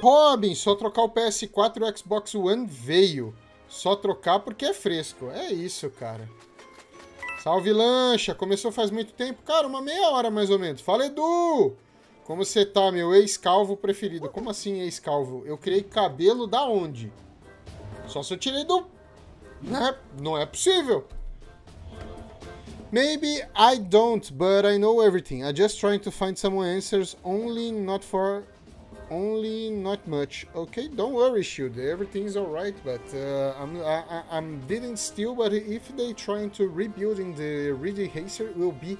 Robin, só trocar o PS4 e o Xbox One veio. Só trocar porque é fresco. É isso, cara. Salve, lancha. Começou faz muito tempo. Cara, uma meia hora mais ou menos. Fala, Edu! Como você tá, meu ex-calvo preferido? Como assim ex-calvo? Eu criei cabelo da onde? Só se eu tirei do... Não é, não é possível. Maybe I don't, but I know everything. I'm just trying to find some answers, only not for only not much. Okay, don't worry, Shield. Everything's alright, but uh, I'm I, I'm didn't steal. But if they trying to rebuilding the Ridley Racer, will be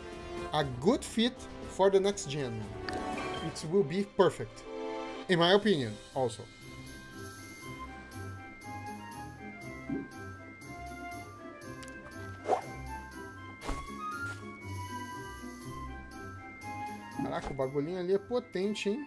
a good fit for the next gen. It will be perfect, in my opinion. Also. Caraca, o bagulhinho ali é potente, hein?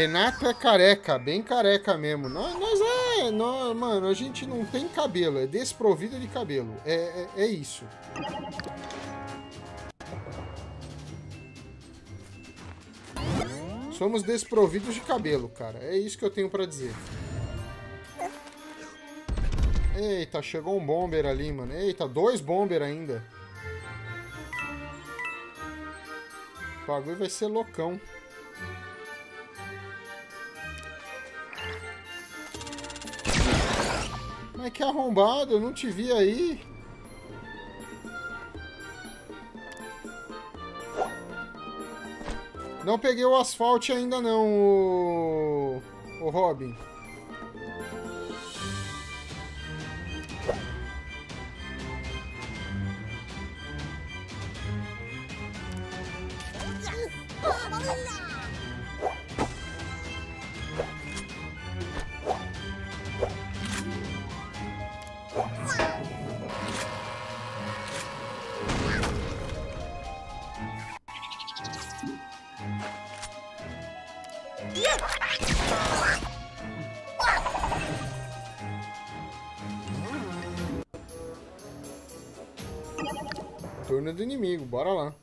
Renato é careca, bem careca mesmo. Nós, nós é. Nós, mano, a gente não tem cabelo, é desprovido de cabelo. É, é, é isso. Somos desprovidos de cabelo, cara. É isso que eu tenho pra dizer. Eita, chegou um bomber ali, mano. Eita, dois bomber ainda. O bagulho vai ser loucão. Mas que arrombado, eu não te vi aí. Não peguei o asfalto ainda não, o, o Robin. Turno do inimigo, bora lá.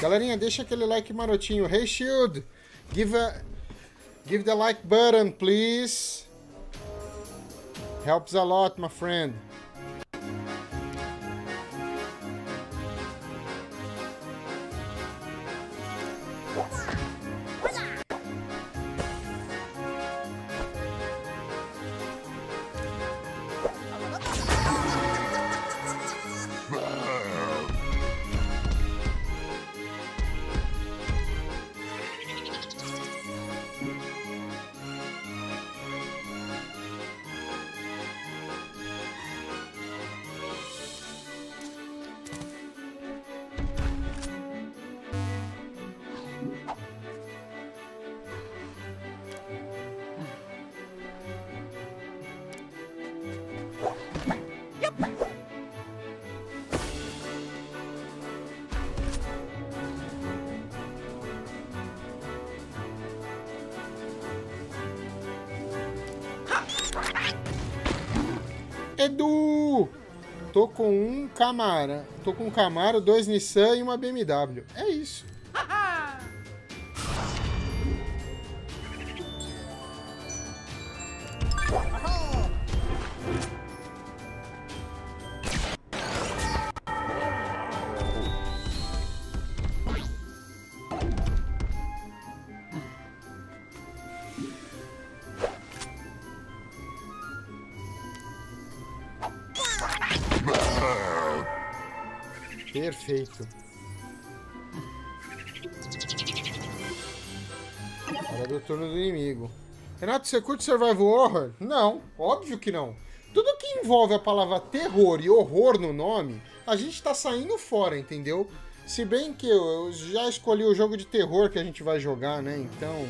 Galerinha, deixa aquele like marotinho. Hey Shield, give a give the like button, please. Helps a lot, my friend. Camaro. Tô com um Camaro, dois Nissan e uma BMW. É isso. Renato, você curte Survival Horror? Não, óbvio que não. Tudo que envolve a palavra terror e horror no nome, a gente tá saindo fora, entendeu? Se bem que eu, eu já escolhi o jogo de terror que a gente vai jogar, né? Então.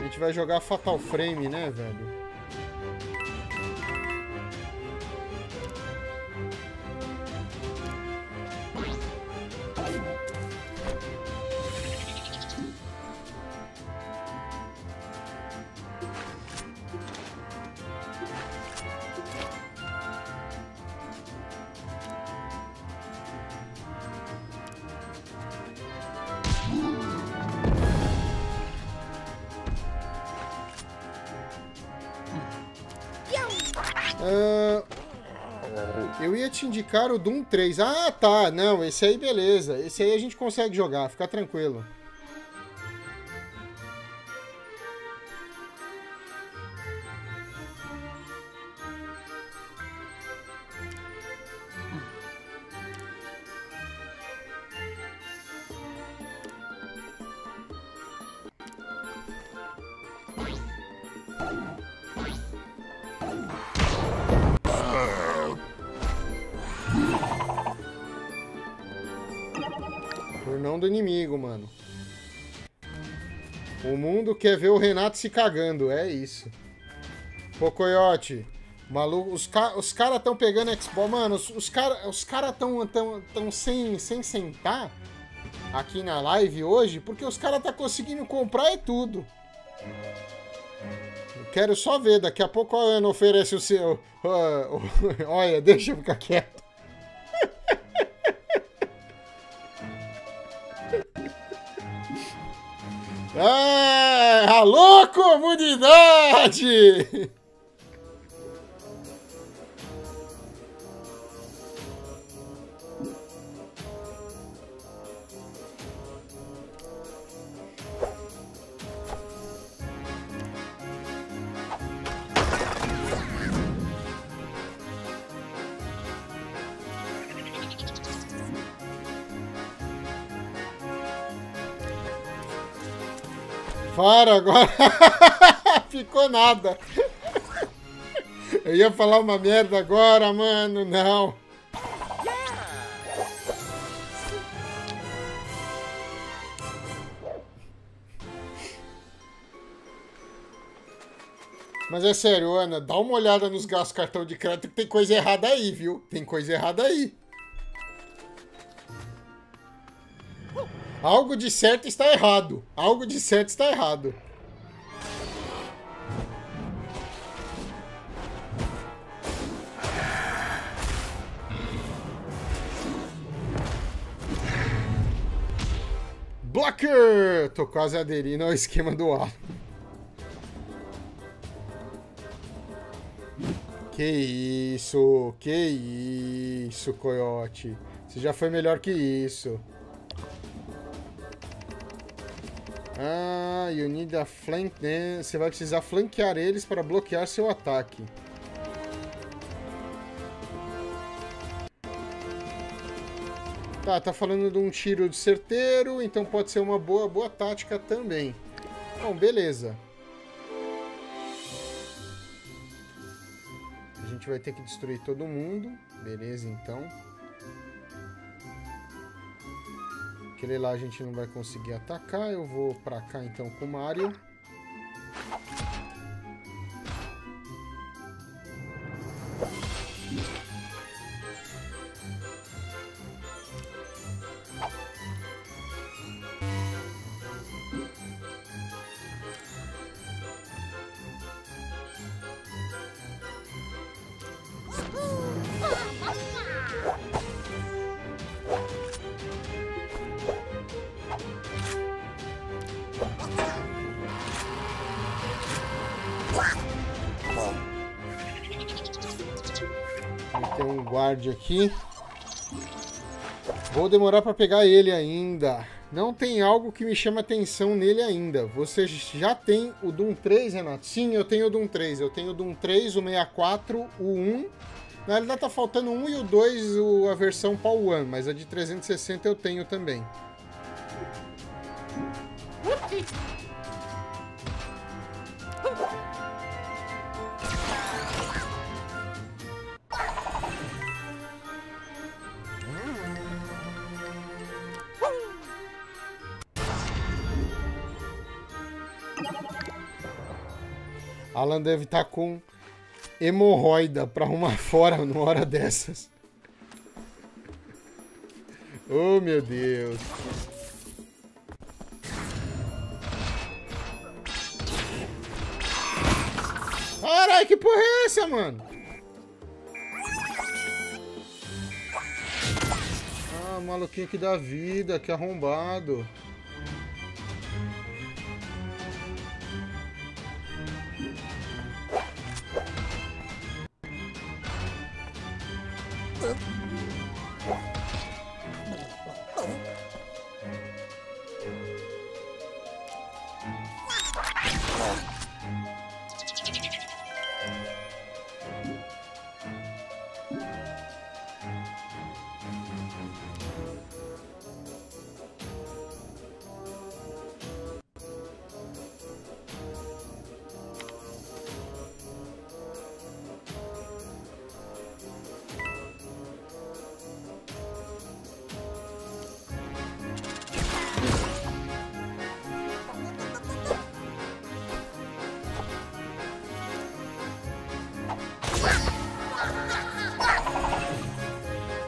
A gente vai jogar Fatal Frame, né, velho? Eu ia te indicar o Doom 3. Ah, tá. Não, esse aí beleza. Esse aí a gente consegue jogar, fica tranquilo. Quer ver o Renato se cagando, é isso. Pô, Coyote, maluco, os, ca os caras estão pegando Xbox, mano, os, os caras os cara tão, tão, tão sem, sem sentar aqui na live hoje, porque os caras tá conseguindo comprar e tudo. quero só ver, daqui a pouco a Ana oferece o seu... olha, deixa eu ficar quieto. Ah, alô, comunidade! Para agora. Ficou nada. Eu ia falar uma merda agora, mano. Não. Mas é sério, Ana, dá uma olhada nos gastos cartão de crédito que tem coisa errada aí, viu? Tem coisa errada aí. Algo de certo está errado. Algo de certo está errado. Blocker! Tô quase aderindo ao esquema do ar. Que isso, que isso, Coyote. Você já foi melhor que isso. Ah, you need a flank, né? Você vai precisar flanquear eles para bloquear seu ataque. Tá, tá falando de um tiro certeiro, então pode ser uma boa, boa tática também. Bom, beleza. A gente vai ter que destruir todo mundo. Beleza, então. Aquele lá a gente não vai conseguir atacar. Eu vou pra cá então com o Mario. Aqui. Vou demorar para pegar ele ainda. Não tem algo que me chama atenção nele ainda. Você já tem o Doom 3, Renato? Sim, eu tenho o Doom 3. Eu tenho o Doom 3, o 64, o 1. Na realidade tá faltando o 1 e o 2, a versão PAL 1, mas a de 360 eu tenho também. Alan deve estar tá com hemorroida pra arrumar fora numa hora dessas. Oh, meu Deus. Caralho, que porra é essa, mano? Ah, maluquinho que dá vida, que arrombado.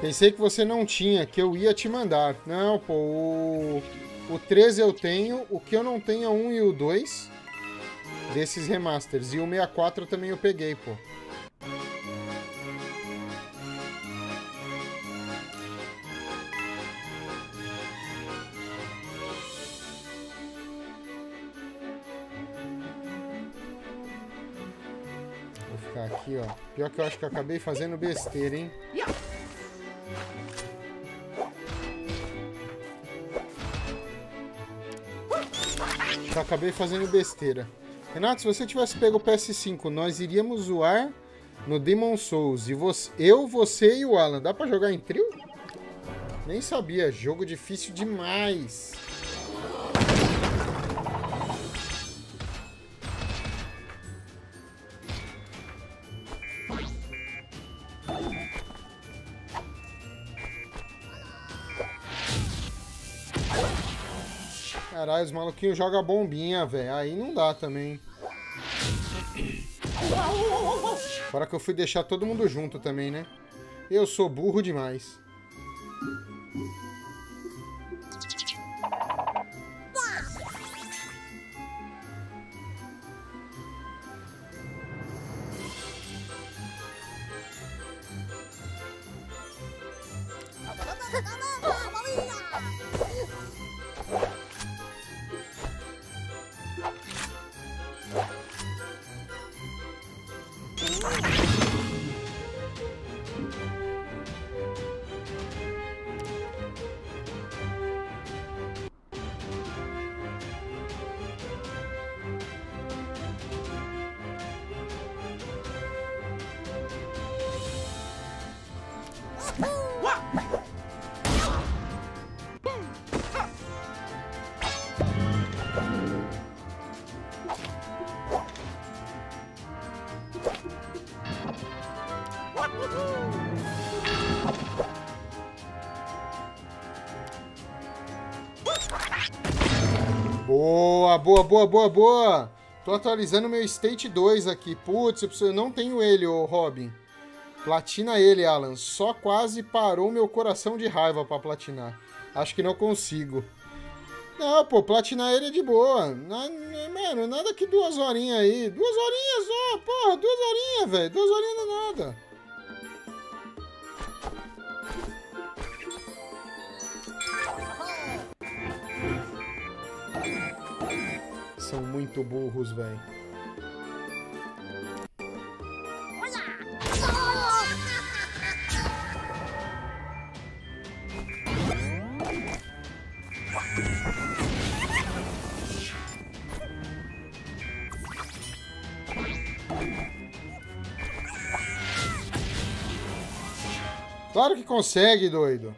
Pensei que você não tinha, que eu ia te mandar. Não, pô, o, o 13 eu tenho, o que eu não tenho é o 1 e o 2 desses remasters. E o 64 também eu peguei, pô. Vou ficar aqui, ó. Pior que eu acho que eu acabei fazendo besteira, hein? Acabei fazendo besteira. Renato, se você tivesse pego o PS5, nós iríamos zoar no Demon Souls. E você, eu, você e o Alan. Dá pra jogar em trio? Nem sabia. Jogo difícil demais. Caralho, os maluquinhos jogam bombinha, velho. Aí não dá também. Fora que eu fui deixar todo mundo junto também, né? Eu sou burro demais. Boa, boa, boa, boa. Tô atualizando meu State 2 aqui. Putz, eu não tenho ele, ô Robin. Platina ele, Alan. Só quase parou meu coração de raiva pra platinar. Acho que não consigo. Não, pô, platinar ele é de boa. Mano, nada que duas horinhas aí. Duas horinhas só, porra, duas horinhas, velho. Duas horinhas não é nada. São muito burros, velho. Claro que consegue, doido.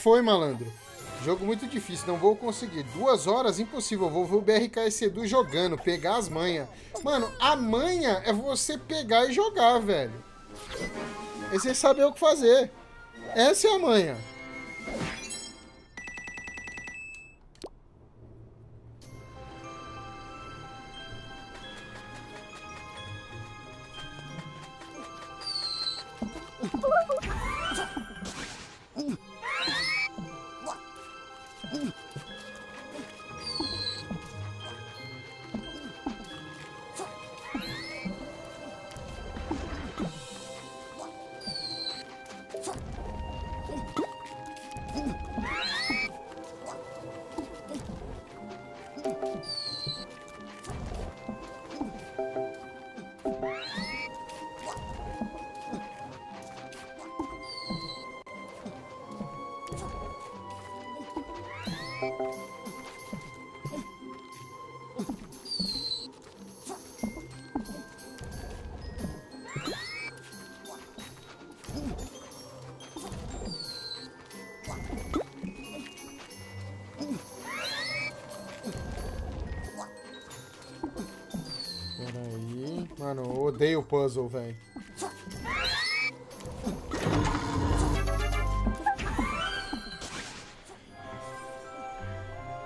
Foi, malandro. Jogo muito difícil, não vou conseguir. Duas horas, impossível. Vou ver o BRKS Edu jogando, pegar as manhas. Mano, a manha é você pegar e jogar, velho. É você saber o que fazer. Essa é a manha. Odeio puzzle, velho.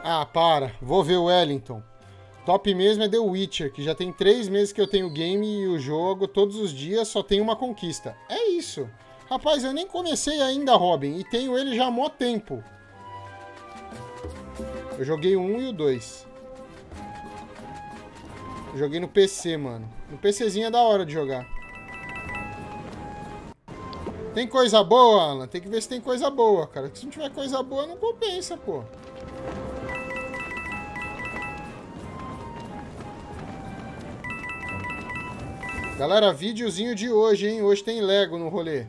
Ah, para. Vou ver o Wellington. Top mesmo é The Witcher, que já tem três meses que eu tenho o game e o jogo, todos os dias só tem uma conquista. É isso. Rapaz, eu nem comecei ainda, Robin, e tenho ele já há mó tempo. Eu joguei o 1 e o 2. Joguei no PC, mano. No PCzinho é da hora de jogar. Tem coisa boa, Alan? Tem que ver se tem coisa boa, cara. Se não tiver coisa boa, não compensa, pô. Galera, videozinho de hoje, hein? Hoje tem Lego no rolê.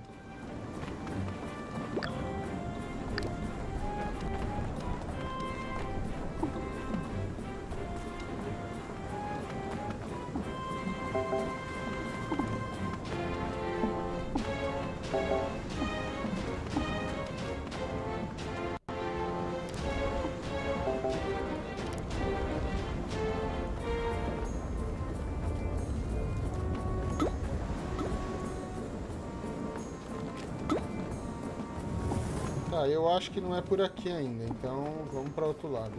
Acho que não é por aqui ainda, então vamos para outro lado.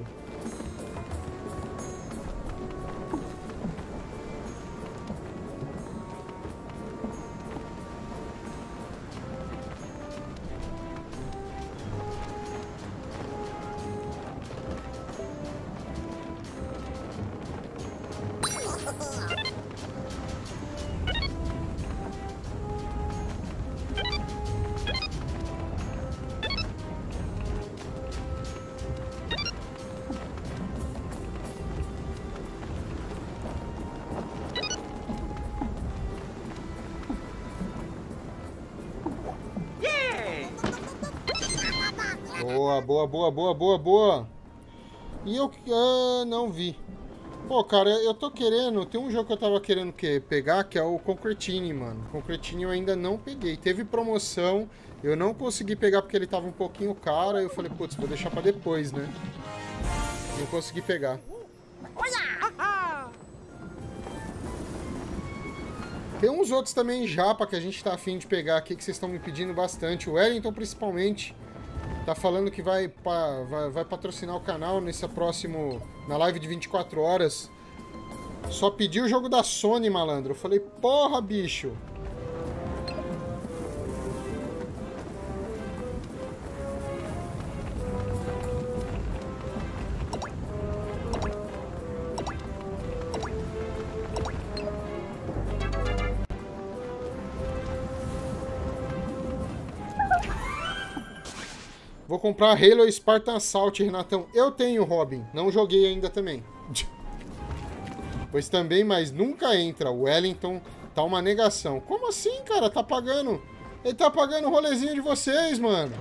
Boa, boa, boa, boa, boa. E eu ah, não vi. Pô, cara, eu tô querendo. Tem um jogo que eu tava querendo que, pegar, que é o Concretine, mano. Concretine eu ainda não peguei. Teve promoção, eu não consegui pegar porque ele tava um pouquinho caro. Aí eu falei, putz, vou deixar pra depois, né? Não consegui pegar. Tem uns outros também japa que a gente tá afim de pegar aqui que vocês estão me pedindo bastante. O Wellington, principalmente. Tá falando que vai, pa, vai, vai, patrocinar o canal nessa próximo. Na live de 24 horas. Só pediu o jogo da Sony, malandro. Eu falei, porra, bicho. Vou comprar Halo Spartan Assault, Renatão. Eu tenho, Robin. Não joguei ainda também. pois também, mas nunca entra. O Wellington tá uma negação. Como assim, cara? Tá pagando. Ele tá pagando o rolezinho de vocês, mano.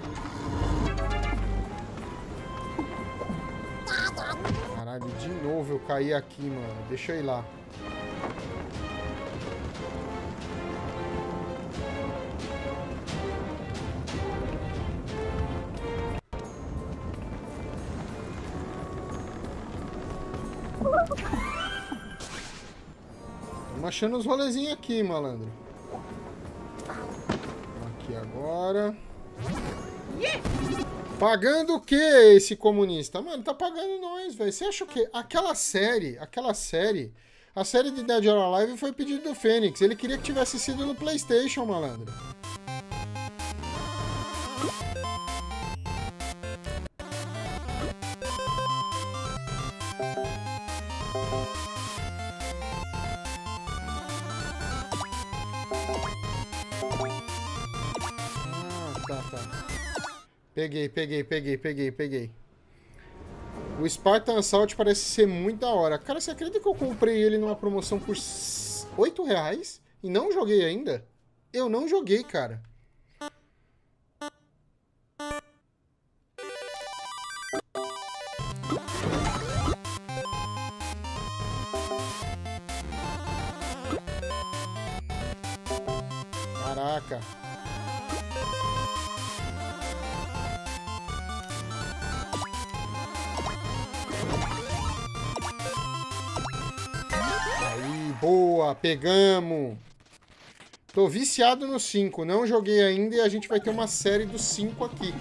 Caralho, de novo eu caí aqui, mano. Deixa eu ir lá. Achando os rolezinhos aqui, malandro. Aqui agora. Pagando o que esse comunista? Mano, tá pagando nós, velho. Você acha o quê? Aquela série, aquela série, a série de Dead or Alive foi pedido do Fênix. Ele queria que tivesse sido no PlayStation, malandro. Peguei, peguei, peguei, peguei, peguei. O Spartan Assault parece ser muito da hora. Cara, você acredita que eu comprei ele numa promoção por 8 reais e não joguei ainda? Eu não joguei, cara. Caraca. Boa, pegamos. Tô viciado no 5, não joguei ainda e a gente vai ter uma série do 5 aqui.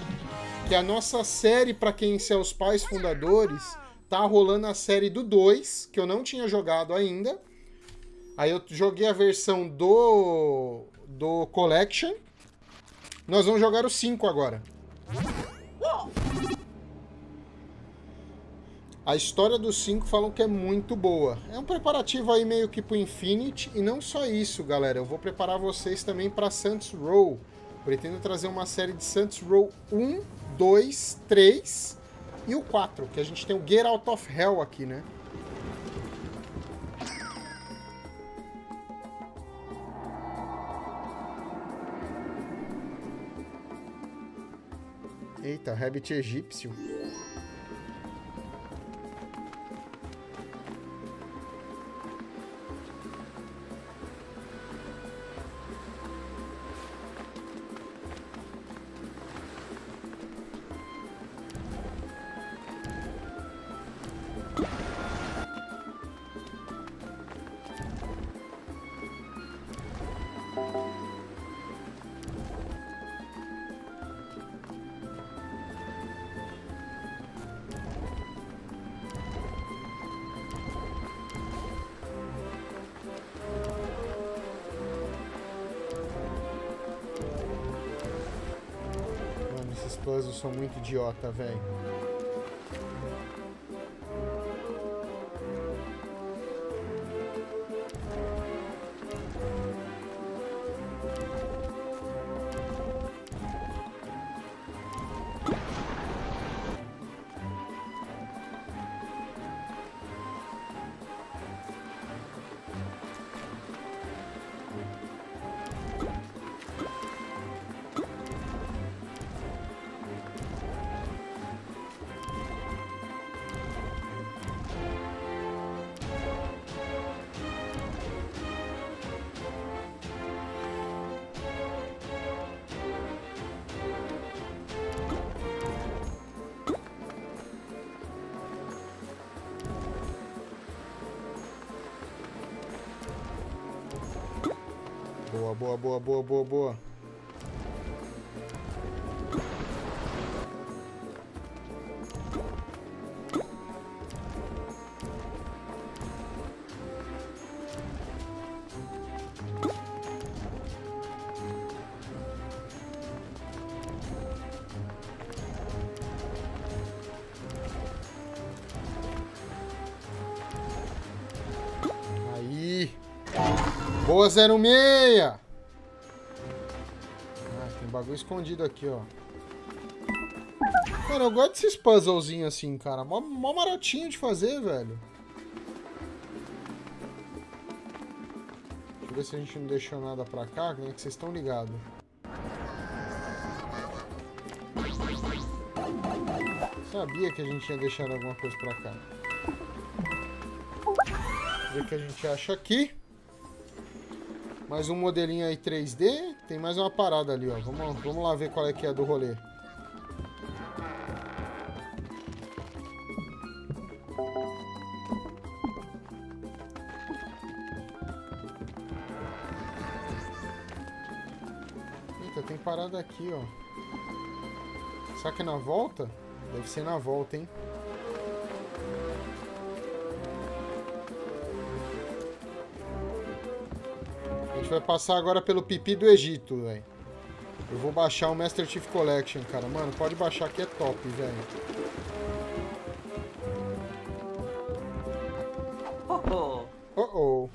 Que é a nossa série, para quem são os pais fundadores, tá rolando a série do 2, que eu não tinha jogado ainda. Aí eu joguei a versão do do Collection. Nós vamos jogar o 5 agora. A história dos 5 falam que é muito boa. É um preparativo aí meio que pro Infinity. E não só isso, galera. Eu vou preparar vocês também para Saints Row. Pretendo trazer uma série de Saints Row 1, 2, 3 e o 4. Que a gente tem o Get Out of Hell aqui, né? Eita, Rabbit egípcio. Puzzles são muito idiota, velho. Boa, boa, boa, boa, boa, boa. Boa 06! Vou escondido aqui, ó. Cara, eu gosto desses puzzlezinhos assim, cara. Mó, mó marotinho de fazer, velho. Deixa eu ver se a gente não deixou nada pra cá, né? Que vocês estão ligados. Sabia que a gente tinha deixado alguma coisa pra cá. Ver o que a gente acha aqui. Mais um modelinho aí 3D. Tem mais uma parada ali, ó. Vamos, vamos lá ver qual é que é do rolê. Eita, tem parada aqui, ó. Será que é na volta? Deve ser na volta, hein? Gente vai passar agora pelo pipi do Egito, velho. Eu vou baixar o Master Chief Collection, cara. Mano, pode baixar que é top, velho. Oh, Oh oh.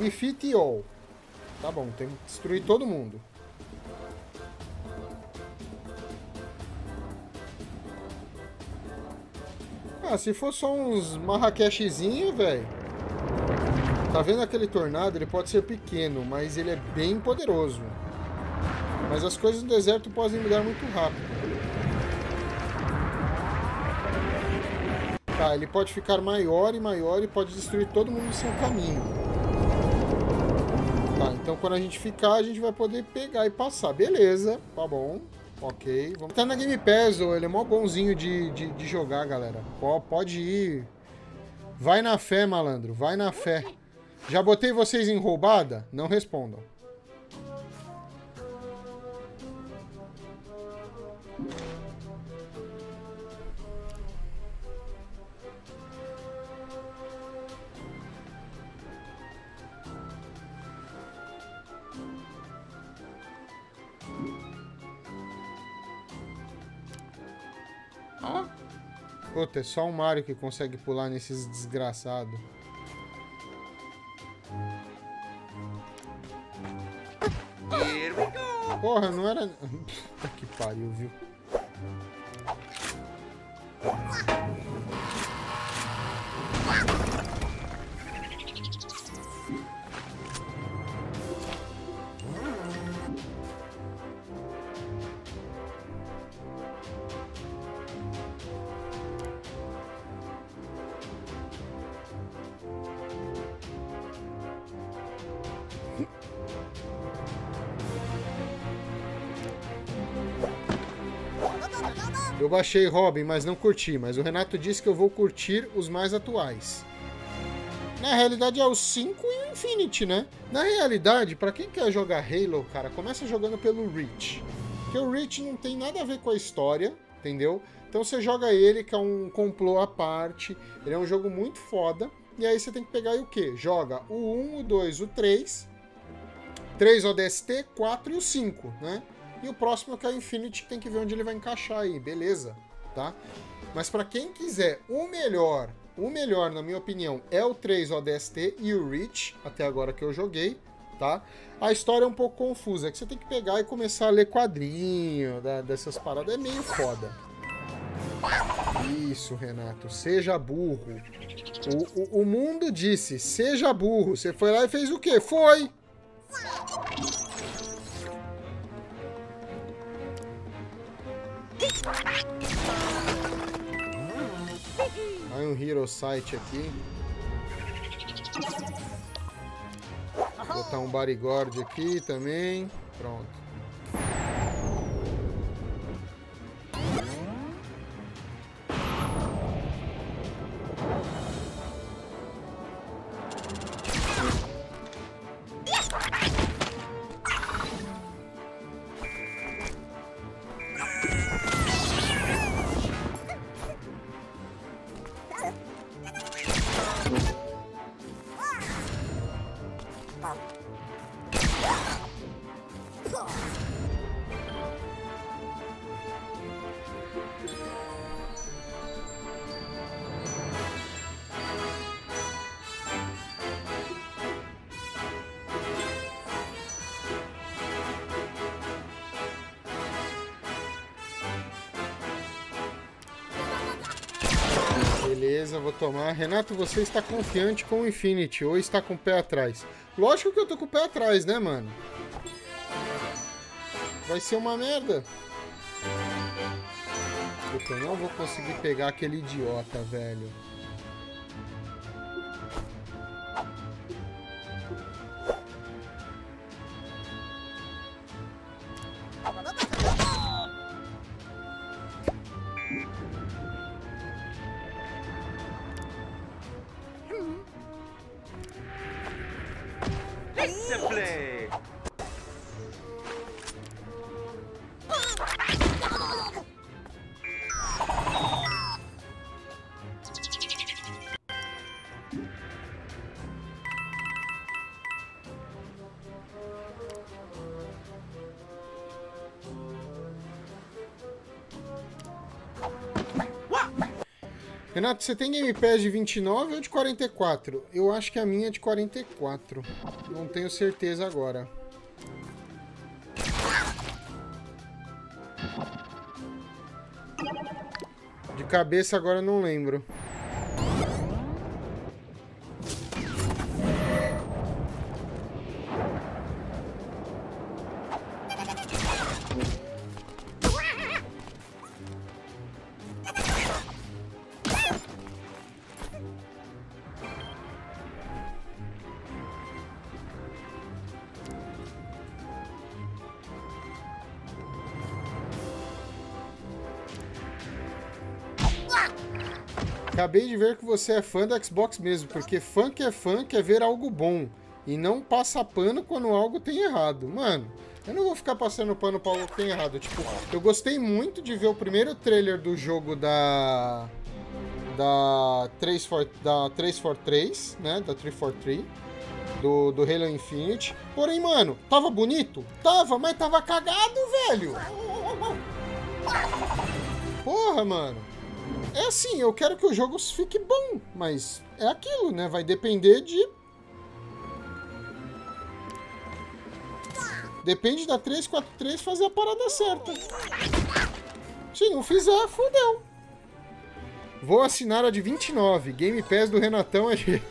Defeat all. Tá bom, tem que destruir todo mundo. Ah, se for só uns Marrakechezinho, velho. Tá vendo aquele tornado? Ele pode ser pequeno, mas ele é bem poderoso. Mas as coisas no deserto podem mudar muito rápido. Tá, ele pode ficar maior e maior e pode destruir todo mundo em seu caminho. Tá, então quando a gente ficar, a gente vai poder pegar e passar. Beleza, tá bom. Ok. Vamos... Tá na Game Pass, ele é mó bonzinho de, de, de jogar, galera. Pode ir. Vai na fé, malandro. Vai na fé. Já botei vocês em roubada? Não respondam. Puta, é só o Mario que consegue pular nesses desgraçados. Porra, não era. Puta que pariu, viu? Baixei Robin, mas não curti. Mas o Renato disse que eu vou curtir os mais atuais. Na realidade é o 5 e o Infinity, né? Na realidade, pra quem quer jogar Halo, cara, começa jogando pelo Reach. Porque o Reach não tem nada a ver com a história, entendeu? Então você joga ele, que é um complô à parte. Ele é um jogo muito foda. E aí você tem que pegar o quê? Joga o 1, o 2, o 3. 3 ODST, 4 e o 5, né? E o próximo que é o Infinity, tem que ver onde ele vai encaixar aí, beleza, tá? Mas para quem quiser o melhor, o melhor, na minha opinião, é o 3 ODST e o Reach, até agora que eu joguei, tá? A história é um pouco confusa, é que você tem que pegar e começar a ler quadrinho da- dessas paradas, é meio foda. Isso, Renato, seja burro. O, o, o mundo disse, seja burro. Você foi lá e fez o quê? Foi! Um Hero Site aqui. Botar um Barigord aqui também. Pronto. Renato, você está confiante com o Infinity ou está com o pé atrás? Lógico que eu tô com o pé atrás, né, mano? Vai ser uma merda. Puta, eu não vou conseguir pegar aquele idiota, velho. Renato, você tem Game Pass de 29 ou de 44? Eu acho que a minha é de 44. Não tenho certeza agora. De cabeça agora eu não lembro. Acabei de ver que você é fã do Xbox mesmo, porque fã que é fã quer ver algo bom e não passa pano quando algo tem errado. Mano, eu não vou ficar passando pano pra algo que tem errado. Tipo, eu gostei muito de ver o primeiro trailer do jogo da da 3 for, da 343, né, da 343 do, do Halo Infinite. Porém, mano, tava bonito? Tava, mas tava cagado, velho. Porra, mano. É assim, eu quero que o jogo fique bom, mas é aquilo, né? Vai depender de. Depende da 343 fazer a parada certa. Se não fizer, fodeu. Vou assinar a de 29. Game Pass do Renatão aí.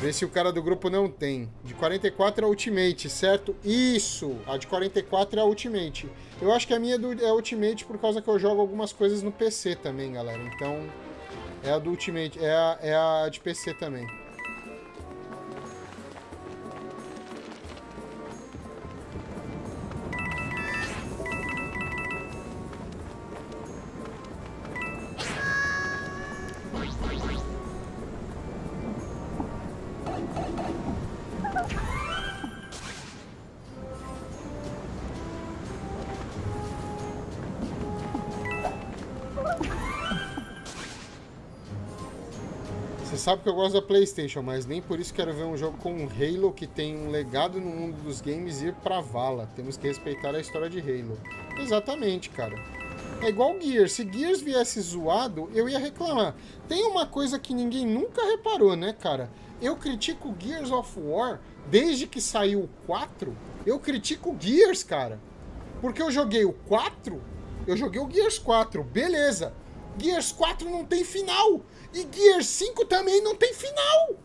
Vê se o cara do grupo não tem. De 44 é Ultimate, certo? Isso! A de 44 é a Ultimate. Eu acho que a minha é, do, é Ultimate por causa que eu jogo algumas coisas no PC também, galera. Então, é a do Ultimate. É a, é a de PC também. Sabe que eu gosto da PlayStation, mas nem por isso quero ver um jogo com um Halo que tem um legado no mundo dos games ir pra vala. Temos que respeitar a história de Halo. Exatamente, cara. É igual Gears. Se Gears viesse zoado, eu ia reclamar. Tem uma coisa que ninguém nunca reparou, né, cara? Eu critico Gears of War desde que saiu o 4. Eu critico Gears, cara. Porque eu joguei o 4, eu joguei o Gears 4, beleza. Gears 4 não tem final. E Gears 5 também não tem final.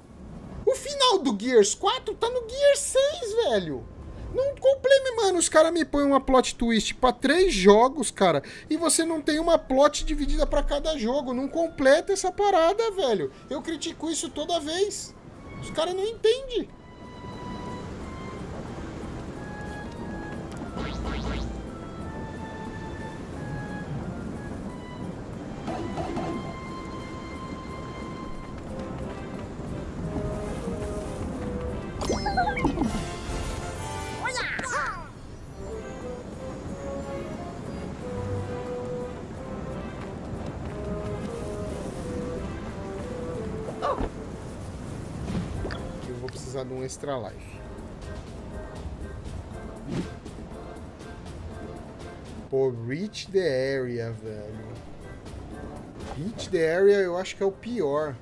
O final do Gears 4 tá no Gears 6, velho. Não compleme, mano. Os caras me põem uma plot twist pra três jogos, cara. E você não tem uma plot dividida pra cada jogo. Não completa essa parada, velho. Eu critico isso toda vez. Os caras não entendem. Precisar de um extra life. Pô, reach the area, velho. Reach the area eu acho que é o pior.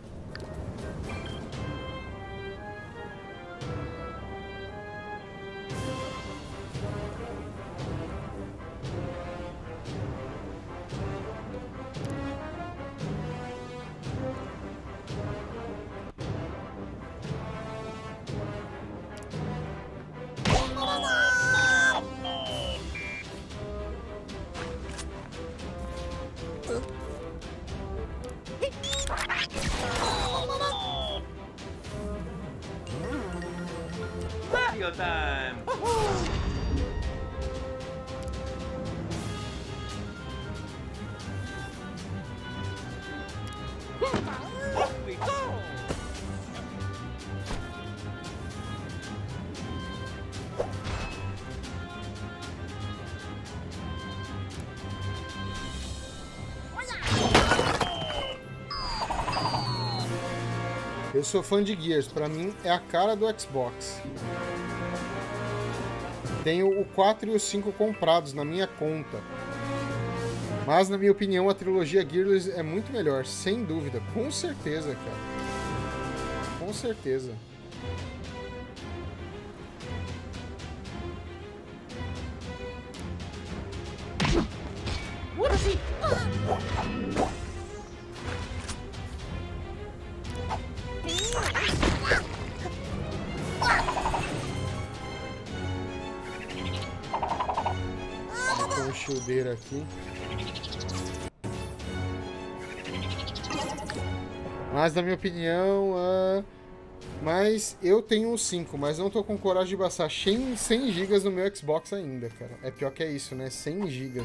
Sou fã de Gears, pra mim é a cara do Xbox. Tenho o 4 e o 5 comprados na minha conta. Mas, na minha opinião, a trilogia Gears é muito melhor, sem dúvida. Com certeza, cara. Com certeza. Mas, na minha opinião, ah, mas eu tenho o 5, mas não tô com coragem de passar 100, 100 GB no meu Xbox ainda, cara. É pior que é isso, né? 100 GB.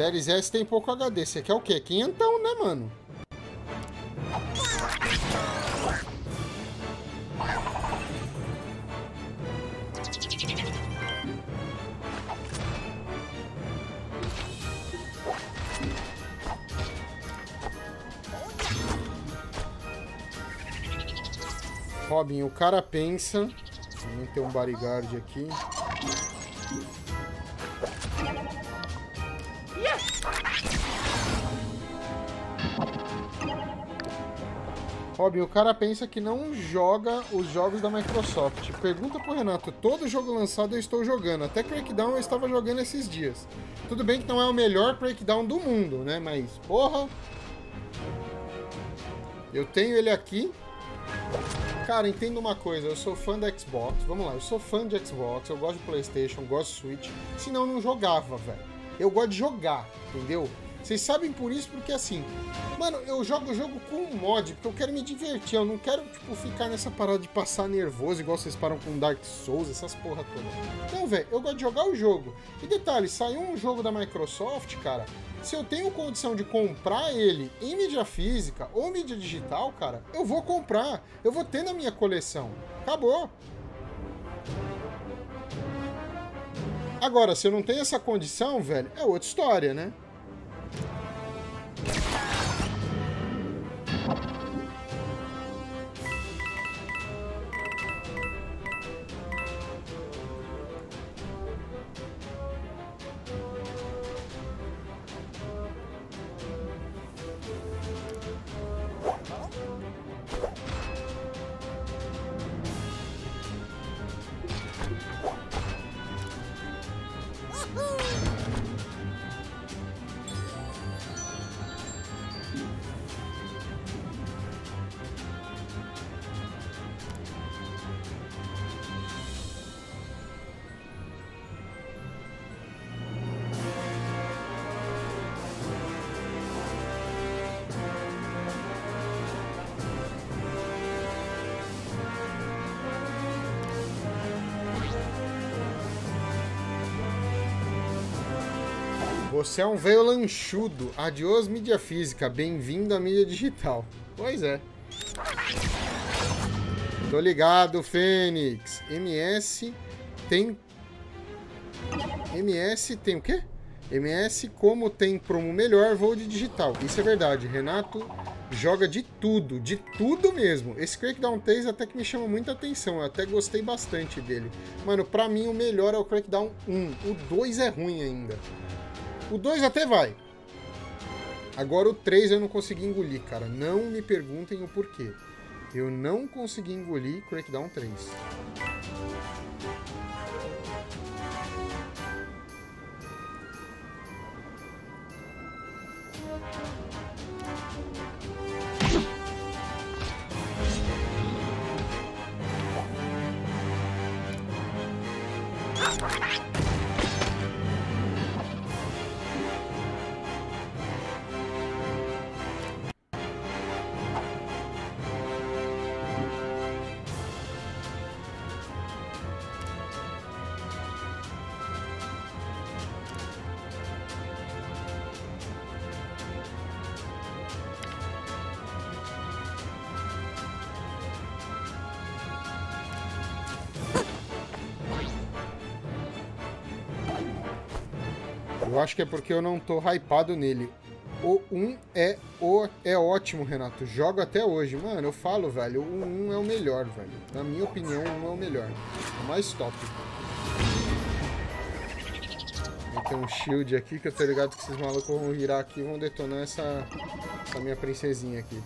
Series S tem pouco HD. Você quer o quê? Quinhentão, né, mano? Robin, o cara pensa. Também tem um bodyguard aqui. Robin, o cara pensa que não joga os jogos da Microsoft. Pergunta pro Renato, todo jogo lançado eu estou jogando. Até Crackdown eu estava jogando esses dias. Tudo bem que não é o melhor Crackdown do mundo, né? Mas, porra... Eu tenho ele aqui. Cara, entenda uma coisa, eu sou fã da Xbox. Vamos lá, eu sou fã de Xbox, eu gosto de Playstation, gosto de Switch. Senão eu não jogava, velho. Eu gosto de jogar, entendeu? Vocês sabem por isso, porque assim, mano, eu jogo o jogo com mod, porque eu quero me divertir, eu não quero, tipo, ficar nessa parada de passar nervoso, igual vocês param com Dark Souls, essas porra toda. Então, velho, eu gosto de jogar o jogo. E detalhe, saiu um jogo da Microsoft, cara, se eu tenho condição de comprar ele em mídia física ou mídia digital, cara, eu vou comprar, eu vou ter na minha coleção. Acabou. Agora, se eu não tenho essa condição, velho, é outra história, né? Yeah. Você é um veio lanchudo. Adiós mídia física. Bem-vindo à mídia digital. Pois é. Tô ligado, Fênix. MS tem. MS tem o quê? MS, como tem promo melhor, vou de digital. Isso é verdade. Renato joga de tudo, de tudo mesmo. Esse Crackdown 3 até que me chama muita atenção, eu até gostei bastante dele. Mano, pra mim o melhor é o Crackdown 1, o 2 é ruim ainda. O 2 até vai. Agora o 3 eu não consegui engolir, cara. Não me perguntem o porquê. Eu não consegui engolir Crackdown 3. Acho que é porque eu não tô hypado nele. O 1 é, o, é ótimo, Renato. Jogo até hoje. Mano, eu falo, velho, o 1 é o melhor, velho. Na minha opinião, o 1 é o melhor. O mais top. Tem um shield aqui que eu tô ligado que esses malucos vão virar aqui e vão detonar essa, essa minha princesinha aqui.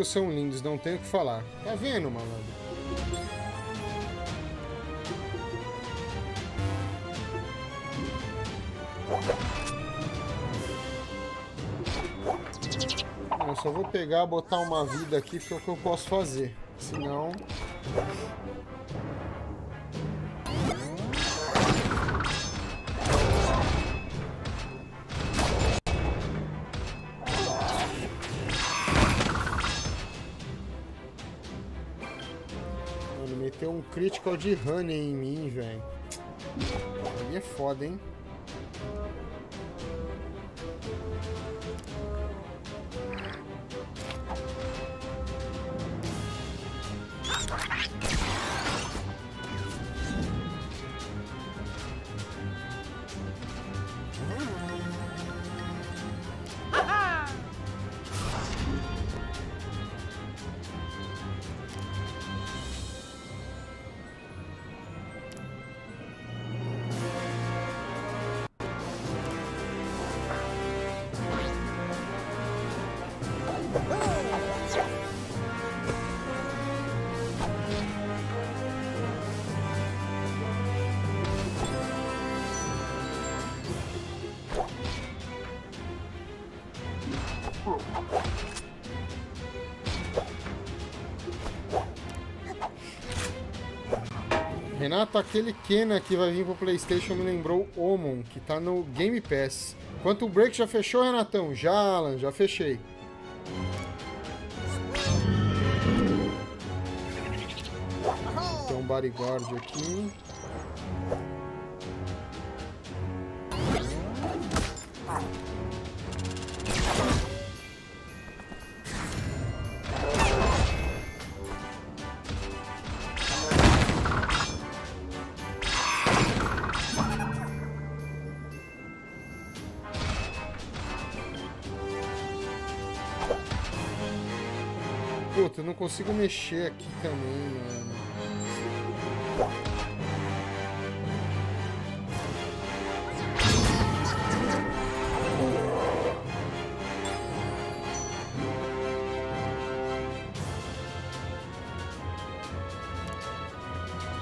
Gráficos são lindos, não tenho o que falar. Tá vendo, malandro? Eu só vou pegar, botar uma vida aqui, porque é o que eu posso fazer. Senão... critical de honey em mim, velho. Aí é foda, hein? Renato, aquele Kena que vai vir pro Playstation me lembrou Omon, que tá no Game Pass. Quanto o break já fechou, Renatão? Já, Alan, já fechei. Tem um bodyguard aqui. Consigo mexer aqui também, mano.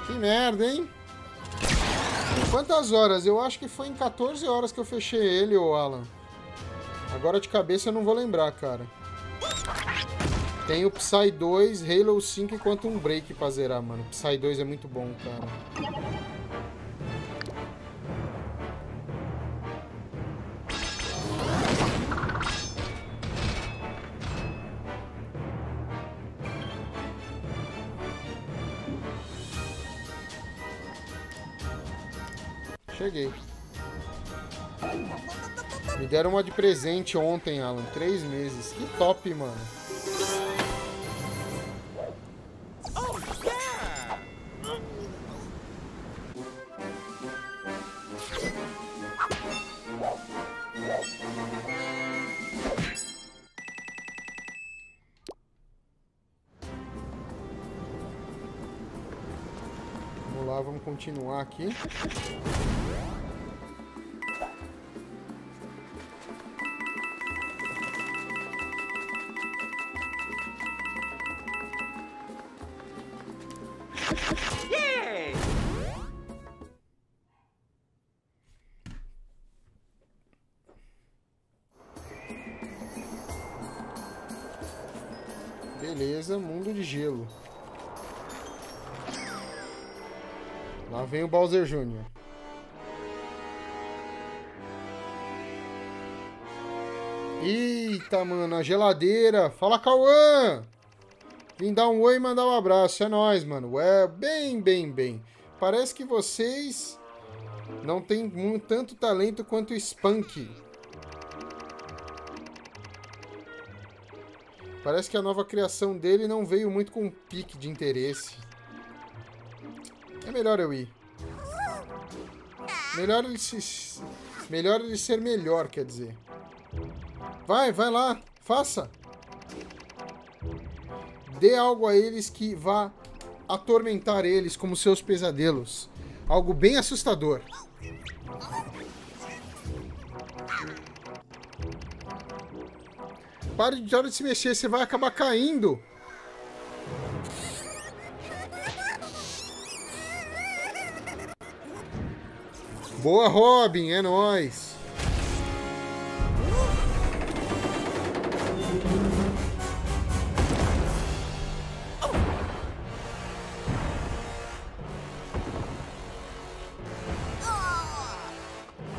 Que merda, hein? Quantas horas? Eu acho que foi em 14 horas que eu fechei ele, ô Alan. Agora de cabeça eu não vou lembrar, cara. Tem o Psy 2, Halo 5 e Quantum Break pra zerar, mano. Psy 2 é muito bom, cara. Cheguei. Me deram uma de presente ontem, Alan. Três meses. Que top, mano. Vamos continuar aqui. Bowser Jr. Eita, mano, a geladeira. Fala, Cauã! Vim dar um oi e mandar um abraço. É nóis, mano. É, bem, bem, bem. Parece que vocês não têm tanto talento quanto o Spunk. Parece que a nova criação dele não veio muito com um pique de interesse. É melhor eu ir. Melhor ele se. Melhor ele ser melhor, quer dizer. Vai, vai lá, faça. Dê algo a eles que vá atormentar eles como seus pesadelos. Algo bem assustador. Pare de hora de se mexer, você vai acabar caindo. Boa, Robin, é nóis.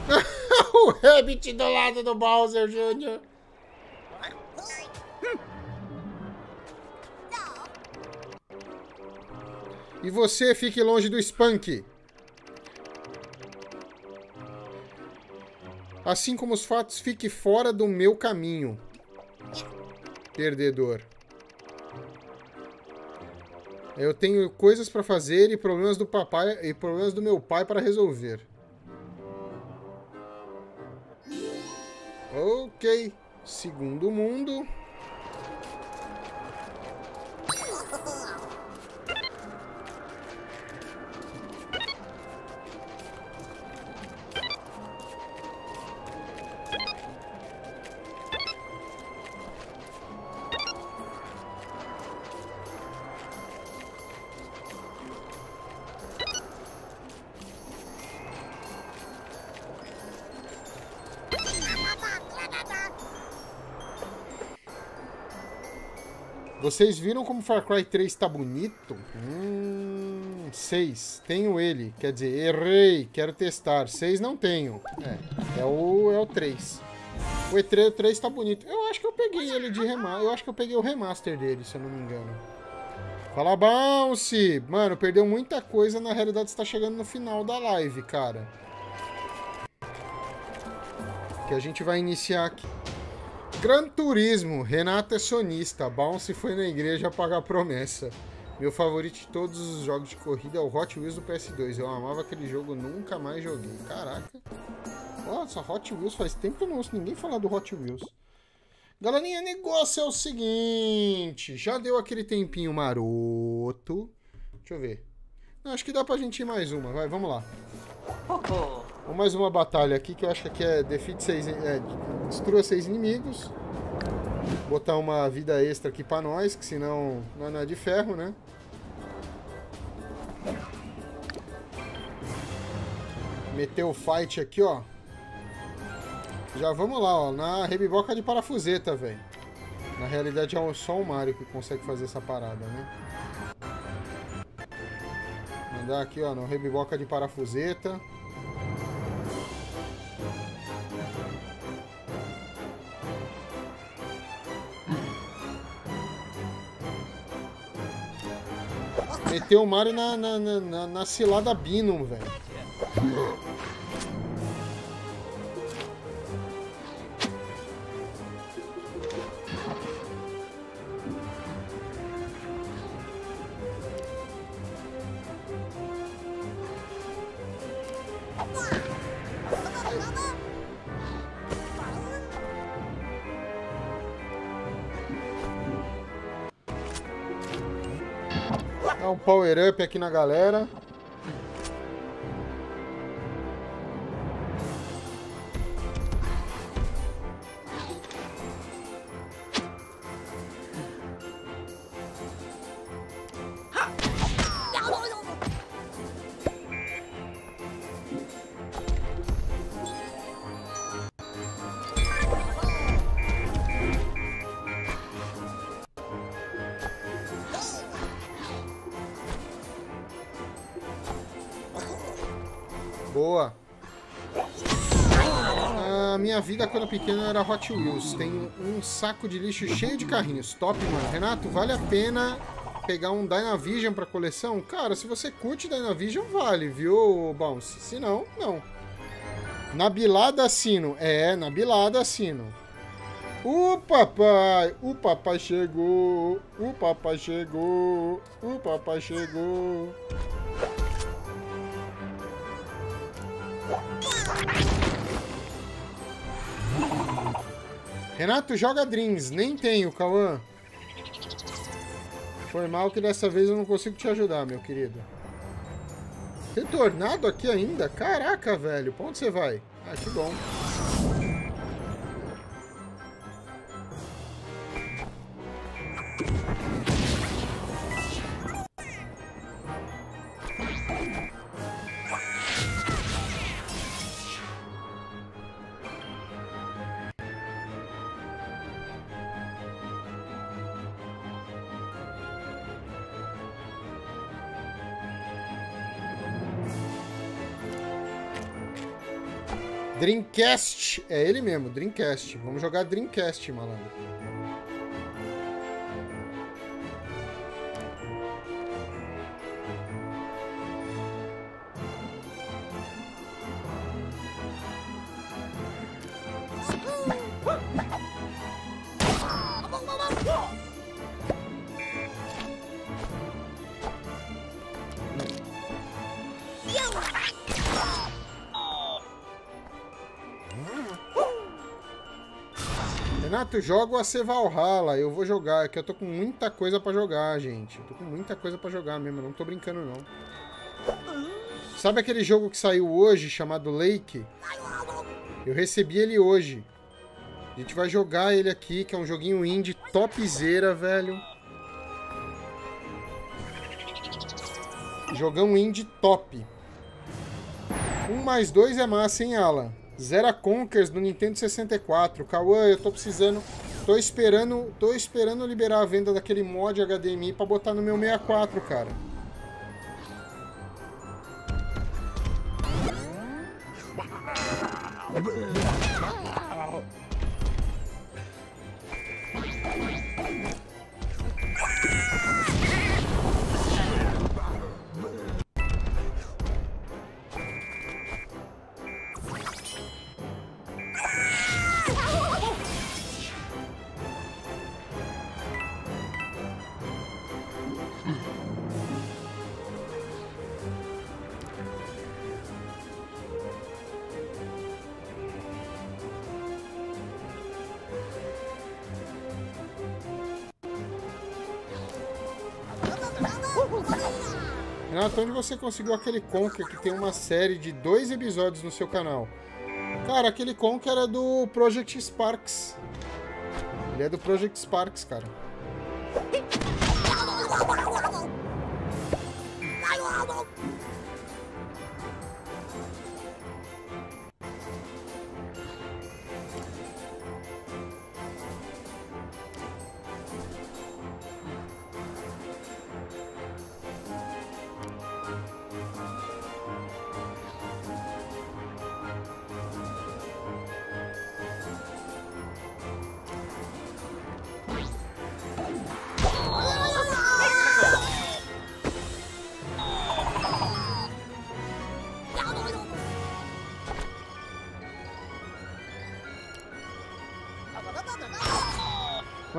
o Rabbit do lado do Bowser Jr. E você fique longe do Spunk. Assim como os fatos, fique fora do meu caminho. Perdedor. Eu tenho coisas para fazer e problemas do papai e problemas do meu pai para resolver. Ok. Segundo mundo. Vocês viram como Far Cry 3 tá bonito? Hum, 6. Tenho ele. Quer dizer, errei. Quero testar. 6 não tenho. É, é o, é o 3. O E3 o 3 tá bonito. Eu acho que eu peguei ele de remaster. Eu acho que eu peguei o remaster dele, se eu não me engano. Fala, Bounce! Mano, perdeu muita coisa. Na realidade, está chegando no final da live, cara. Que a gente vai iniciar aqui. Gran Turismo, Renato é sonista, Bounce foi na igreja pagar promessa. Meu favorito de todos os jogos de corrida é o Hot Wheels do PS2. Eu amava aquele jogo, nunca mais joguei. Caraca. Nossa, Hot Wheels, faz tempo que eu não ouço ninguém falar do Hot Wheels. Galerinha, negócio é o seguinte. Já deu aquele tempinho maroto. Deixa eu ver. Não, acho que dá pra gente ir mais uma. Vai, vamos lá. Vamos mais uma batalha aqui que eu acho que é defeat seis, é, destrua seis inimigos. Botar uma vida extra aqui pra nós, que senão não é de ferro, né? Meter o fight aqui, ó. Já vamos lá, ó, na rebiboca de parafuseta, velho. Na realidade é só o Mario que consegue fazer essa parada, né? Mandar aqui, ó, no rebiboca de parafuseta. Meteu o Mario na, na, na, na, cilada Binum, velho. Power up aqui na galera. Boa. A minha vida quando pequeno era Hot Wheels. Tem um saco de lixo cheio de carrinhos. Top, mano. Renato, vale a pena pegar um Dynavision pra coleção? Cara, se você curte Dynavision, vale, viu, Bounce? Se não, não. Na bilada assino. É, na bilada assino. O papai, o papai chegou, o papai chegou, o papai chegou. Renato, joga Dreams. Nem tenho, Cauã. Foi mal que dessa vez eu não consigo te ajudar, meu querido. Tem tornado aqui ainda? Caraca, velho. Pra onde você vai? Ah, que bom. Dreamcast. É ele mesmo, Dreamcast. Vamos jogar Dreamcast, malandro. Renato, joga o Valhalla. Eu vou jogar, que eu tô com muita coisa pra jogar, gente. Eu tô com muita coisa pra jogar mesmo, não tô brincando, não. Sabe aquele jogo que saiu hoje, chamado Lake? Eu recebi ele hoje. A gente vai jogar ele aqui, que é um joguinho indie topzera, velho. Jogão indie top. Um mais dois é massa, hein, Alan? Zera Conkers do Nintendo 64. Cauã, eu tô precisando. Tô esperando. Tô esperando liberar a venda daquele mod HDMI pra botar no meu 64, cara. Renato, onde você conseguiu aquele Conker que tem uma série de dois episódios no seu canal? Cara, aquele Conker é do Project Sparks. Ele é do Project Sparks, cara.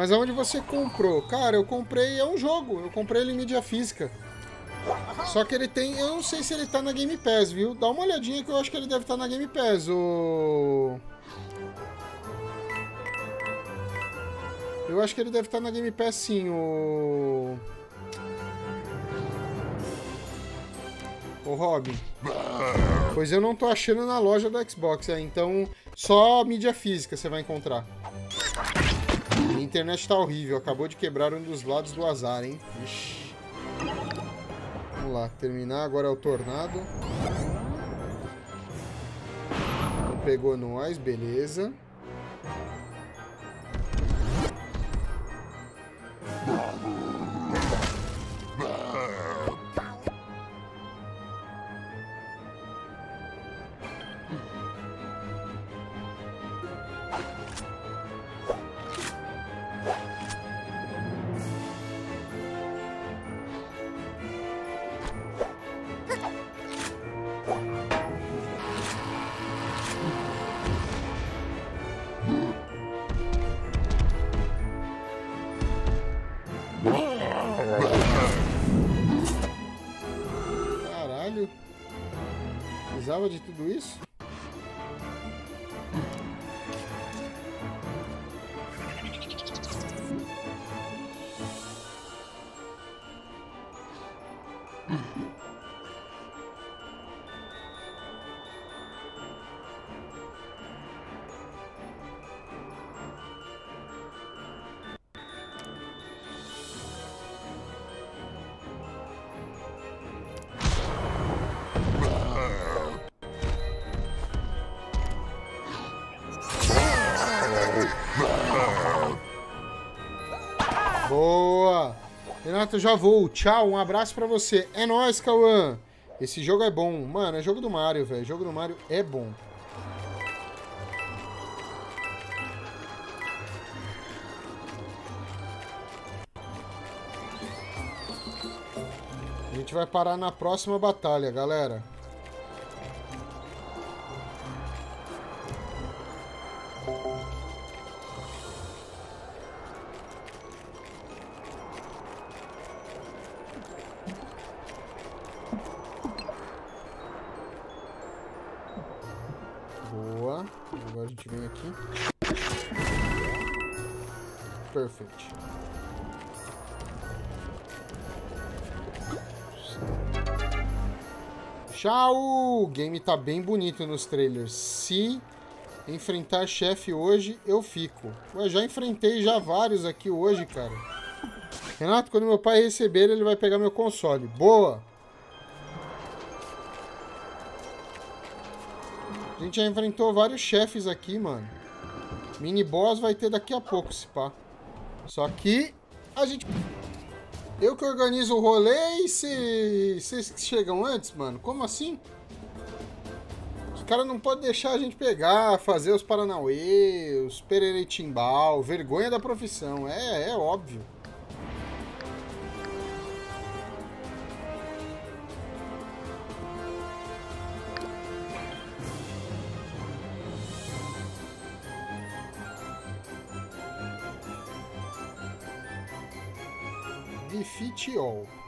Mas aonde você comprou? Cara, eu comprei, é um jogo, eu comprei ele em mídia física. Só que ele tem, eu não sei se ele tá na Game Pass, viu? Dá uma olhadinha que eu acho que ele deve estar tá na Game Pass, o... Eu acho que ele deve estar tá na Game Pass sim, o... O Robin. Pois eu não tô achando na loja do Xbox, é, então só mídia física você vai encontrar. Internet tá horrível, acabou de quebrar um dos lados do azar, hein? Ixi. Vamos lá, terminar, agora é o tornado. Pegou nós, beleza. precisava Renato, já vou. Tchau, um abraço para você. É nóis, Cauã. Esse jogo é bom. Mano, é jogo do Mario, velho. Jogo do Mario é bom. A gente vai parar na próxima batalha, galera. Game tá bem bonito nos trailers. Se enfrentar chefe hoje, eu fico. Ué, já enfrentei já vários aqui hoje, cara. Renato, quando meu pai receber, ele vai pegar meu console. Boa! A gente já enfrentou vários chefes aqui, mano. Mini boss vai ter daqui a pouco, se pá. Só que a gente... Eu que organizo o rolê e vocês chegam antes, mano? Como assim? Os caras não podem deixar a gente pegar, fazer os Paranauê, os Perereitimbal, vergonha da profissão. É, é óbvio. defeat all.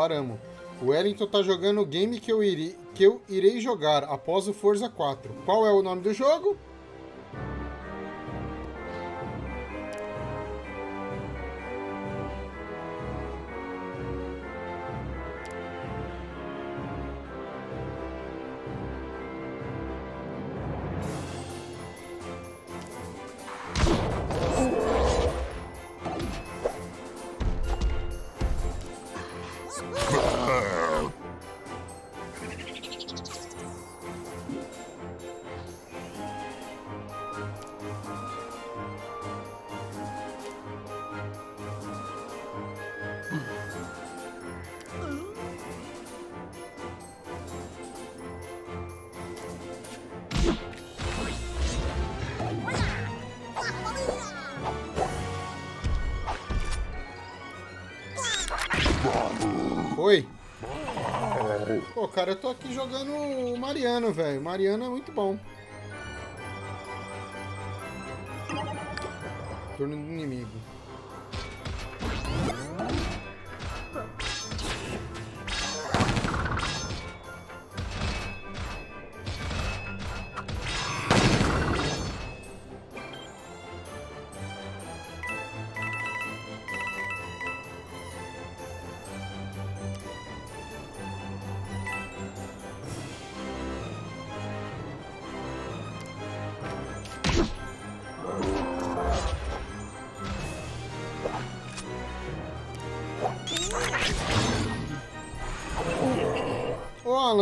Paramos. O Wellington tá jogando o game que eu, irei, que eu irei jogar após o Forza 4. Qual é o nome do jogo? Aqui jogando o Mariano, velho. Mariano é muito bom. Turno do inimigo.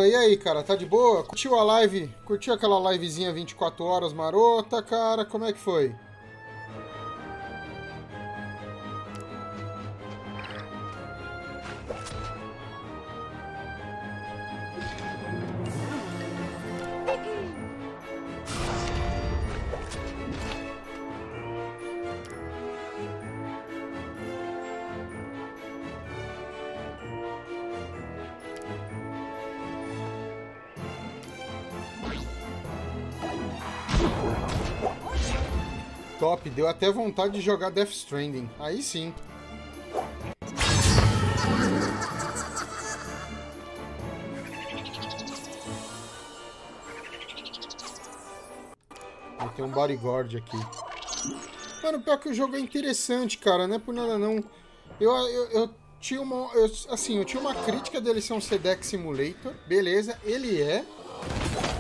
E aí, cara? Tá de boa? Curtiu a live? Curtiu aquela livezinha 24 horas marota, cara? Como é que foi? Até vontade de jogar Death Stranding. Aí sim. Ter um bodyguard aqui. Mano, pior que o jogo é interessante, cara. Não é por nada não. Eu, eu, eu tinha uma. eu- assim, eu tinha uma crítica dele ser um Sedex Simulator. Beleza, ele é.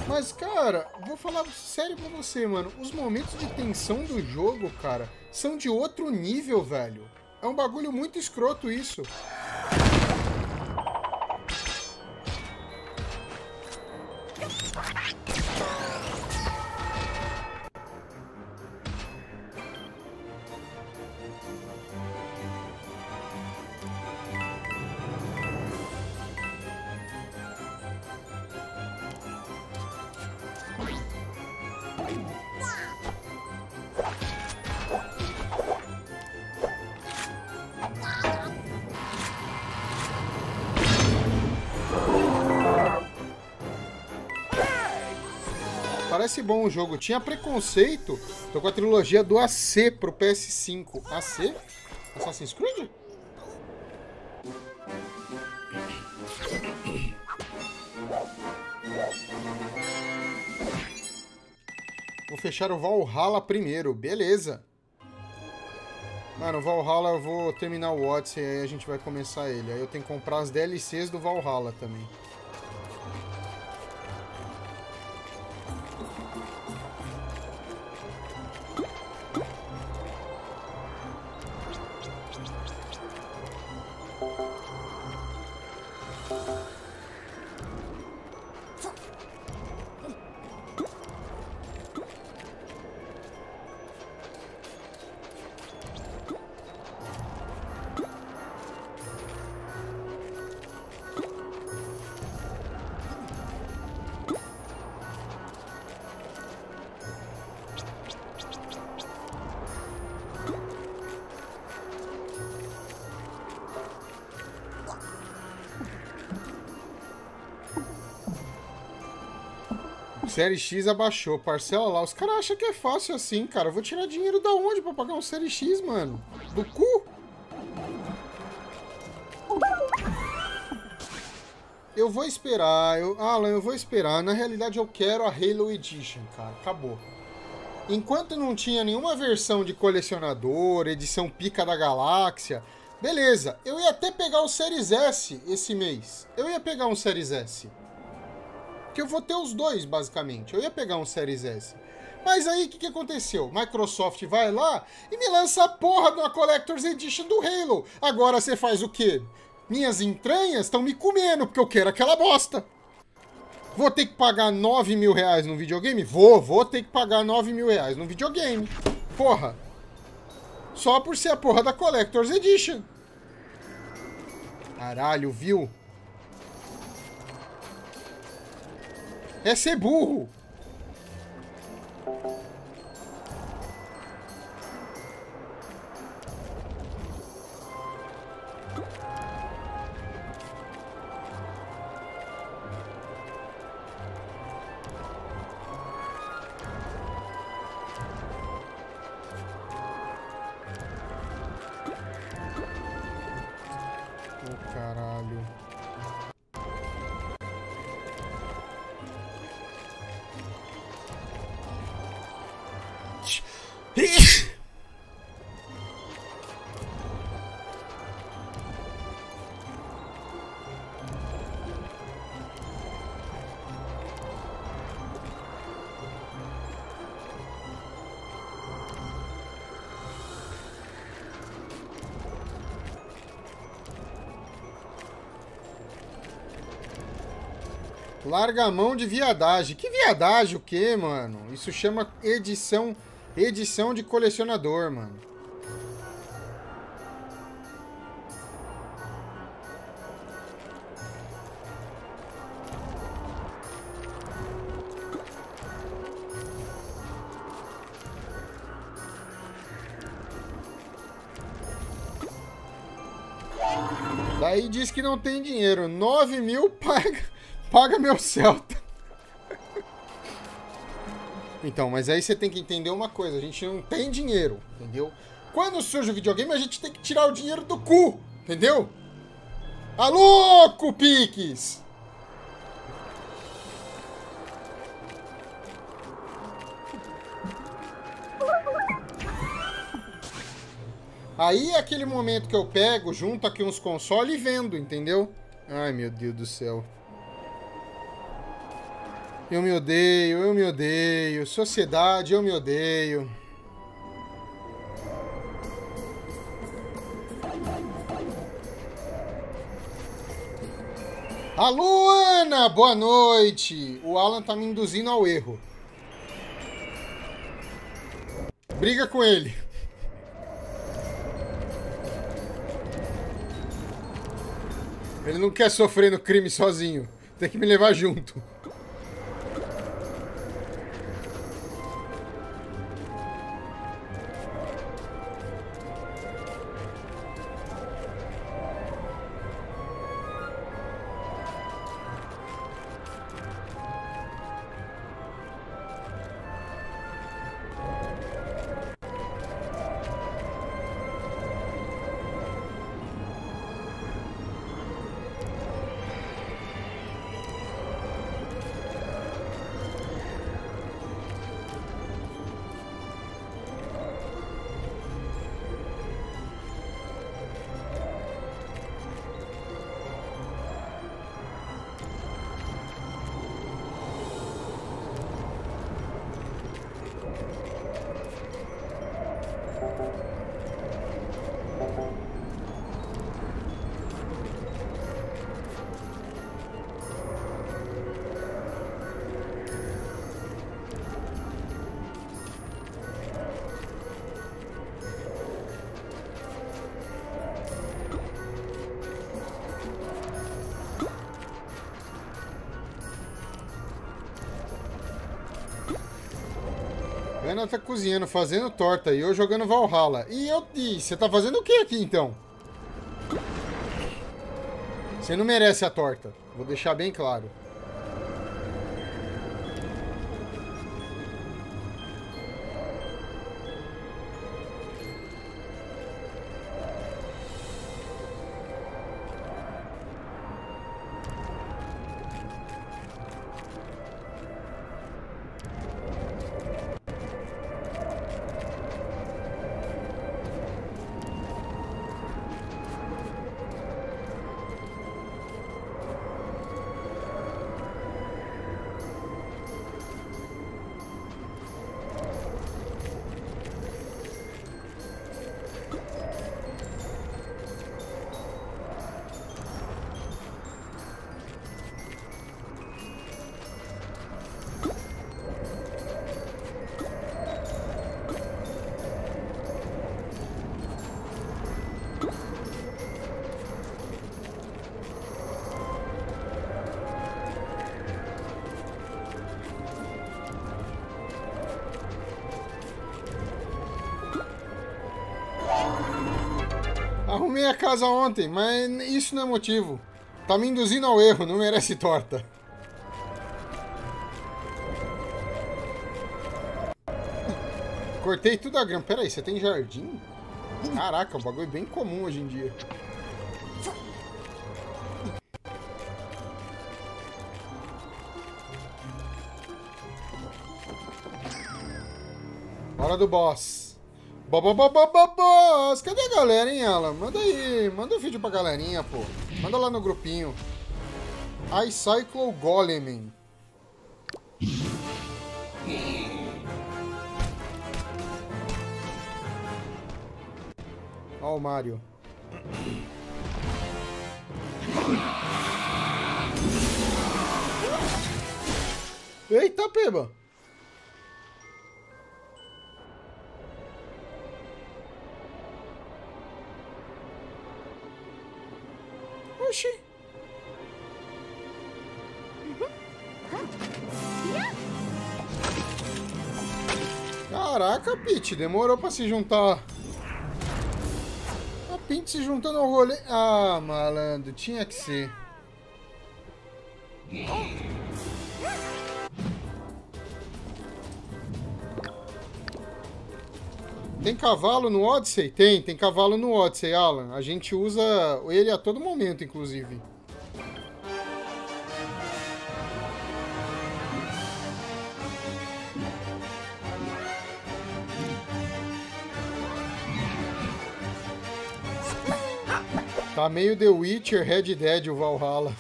Mas, cara, vou falar sério pra você, mano. Os momentos de tensão do jogo, cara, são de outro nível, velho. É um bagulho muito escroto isso. Parece bom o jogo. Tinha preconceito. Tô com a trilogia do AC pro PS5. AC? Assassin's Creed? Vou fechar o Valhalla primeiro. Beleza. Mano, o Valhalla eu vou terminar o Odyssey aí a gente vai começar ele. Aí eu tenho que comprar as DLCs do Valhalla também. Série X abaixou, parcela lá. Os caras acham que é fácil assim, cara. Eu vou tirar dinheiro da onde pra pagar um Série X, mano? Do cu? Eu vou esperar, eu... Alan, eu vou esperar. Na realidade, eu quero a Halo Edition, cara. Acabou. Enquanto não tinha nenhuma versão de colecionador, edição pica da galáxia, beleza. Eu ia até pegar o Series S esse mês. Eu ia pegar um Series S. Que eu vou ter os dois, basicamente. Eu ia pegar um Series S. Mas aí, o que, que aconteceu? Microsoft vai lá e me lança a porra de uma Collector's Edition do Halo. Agora você faz o quê? Minhas entranhas estão me comendo, porque eu quero aquela bosta. Vou ter que pagar 9 mil reais no videogame? Vou, vou ter que pagar 9 mil reais no videogame. Porra. Só por ser a porra da Collector's Edition. Caralho, viu? É ser burro. Larga a mão de viadagem. Que viadagem o quê, mano? Isso chama edição edição de colecionador, mano. Daí diz que não tem dinheiro. 9 mil paga, paga meu Celta. Então, mas aí você tem que entender uma coisa: a gente não tem dinheiro, entendeu? Quando surge o videogame, a gente tem que tirar o dinheiro do cu, entendeu? Alô, Cupix! Aí é aquele momento que eu pego, junto aqui uns consoles e vendo, entendeu? Ai, meu Deus do céu. Eu me odeio, eu me odeio. Sociedade, eu me odeio. Alô, Ana! Boa noite! O Alan tá me induzindo ao erro. Briga com ele. Ele não quer sofrer no crime sozinho. Tem que me levar junto. Ana tá cozinhando, fazendo torta e eu jogando Valhalla. E eu você tá fazendo o que aqui então? Você não merece a torta. Vou deixar bem claro. Arrumei a casa ontem, mas isso não é motivo. Tá me induzindo ao erro, não merece torta. Cortei tudo a grama. Peraí, você tem jardim? Caraca, um bagulho bem comum hoje em dia. Hora do boss. Bo, bo, bo, bo, bo, boss! Cadê a galera, hein, Alan? Manda aí, manda um vídeo pra galerinha, pô. Manda lá no grupinho. iCyclo Golem. Ó o Mario. Eita, peba! Caraca, Pete, demorou pra se juntar. A Pete se juntando ao rolê. Ah, malandro, tinha que ser. Tem cavalo no Odyssey? Tem, tem cavalo no Odyssey, Alan. A gente usa ele a todo momento, inclusive. Meio The Witcher, Red Dead, o Valhalla.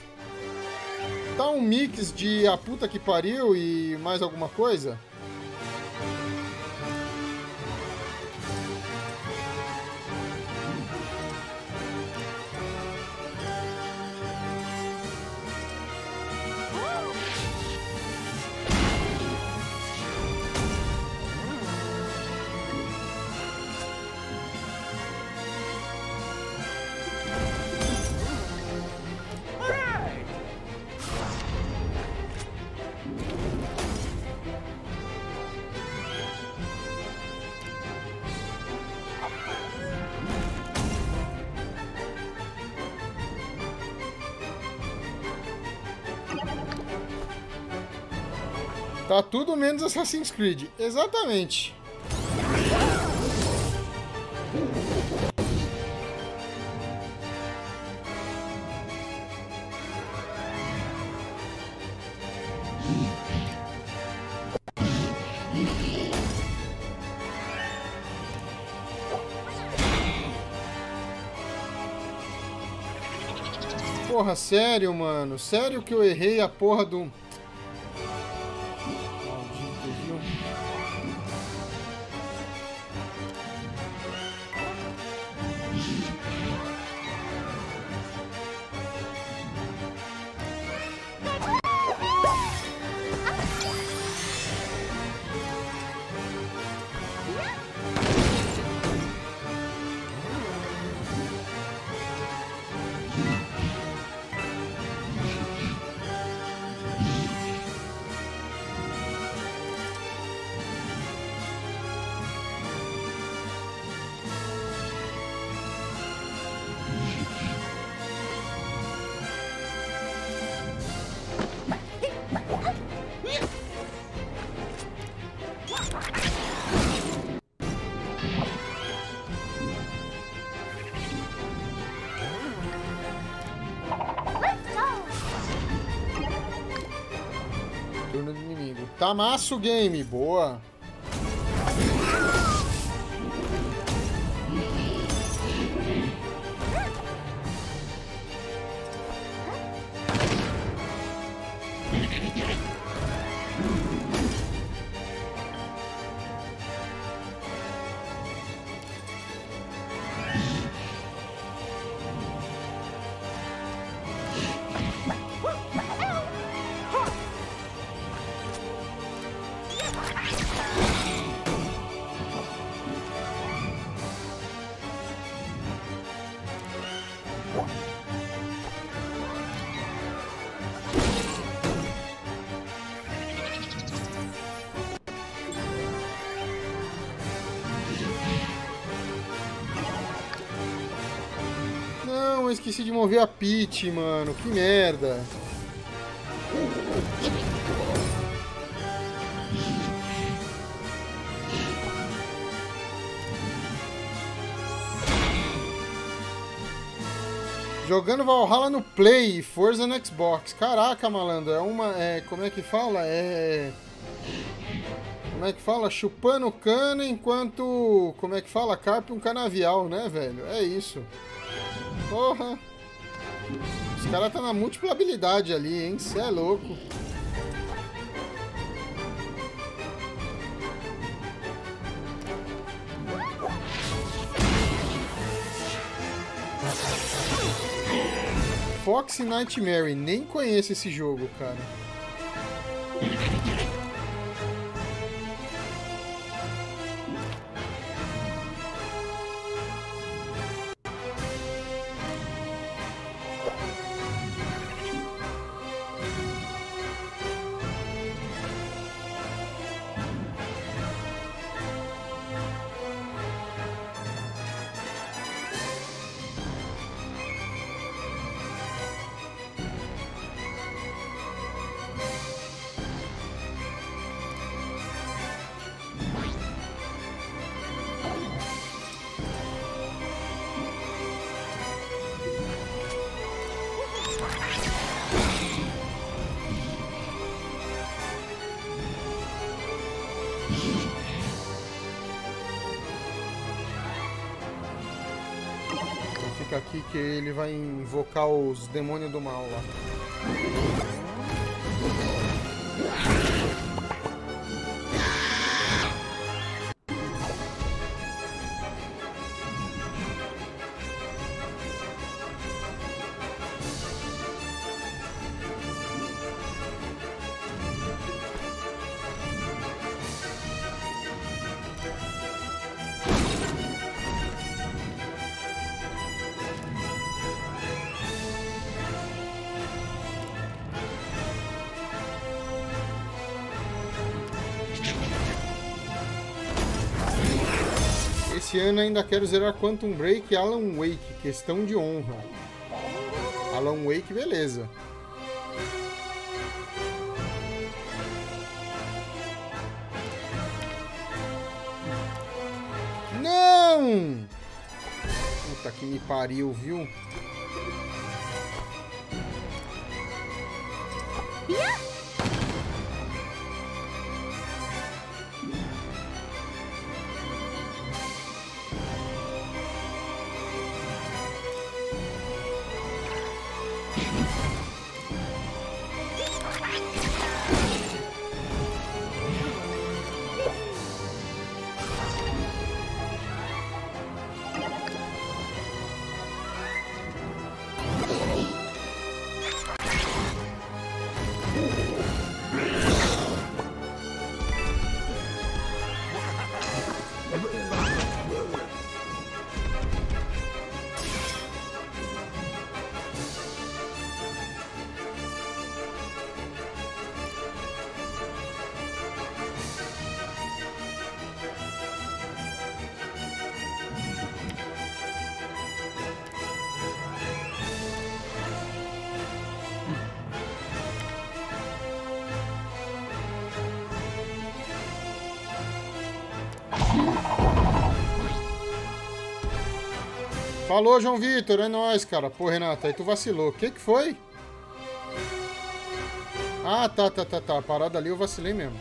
Tá um mix de a puta que pariu e mais alguma coisa? Tudo menos Assassin's Creed. Exatamente. Porra, sério, mano. Sério que eu errei a porra do. Inimigo. Tá massa o game, boa. Esqueci de mover a Peach, mano. Que merda. Jogando Valhalla no Play, Forza no Xbox. Caraca, malandro, é uma. É, como é que fala? É. Como é que fala? Chupando cana enquanto. Como é que fala? Carpe um canavial, né, velho? É isso. Porra! Os caras tá na múltipla habilidade ali, hein? Cê é louco. Fox Nightmare, nem conheço esse jogo, cara. Aqui que ele vai invocar os demônios do mal lá. Ainda quero zerar Quantum Break e Alan Wake, questão de honra. Alan Wake, beleza. Não! Puta que me pariu, viu? Falou, João Vitor, é nóis, cara. Pô, Renato, aí tu vacilou. O que que foi? Ah, tá, tá, tá, tá. Parada ali eu vacilei mesmo.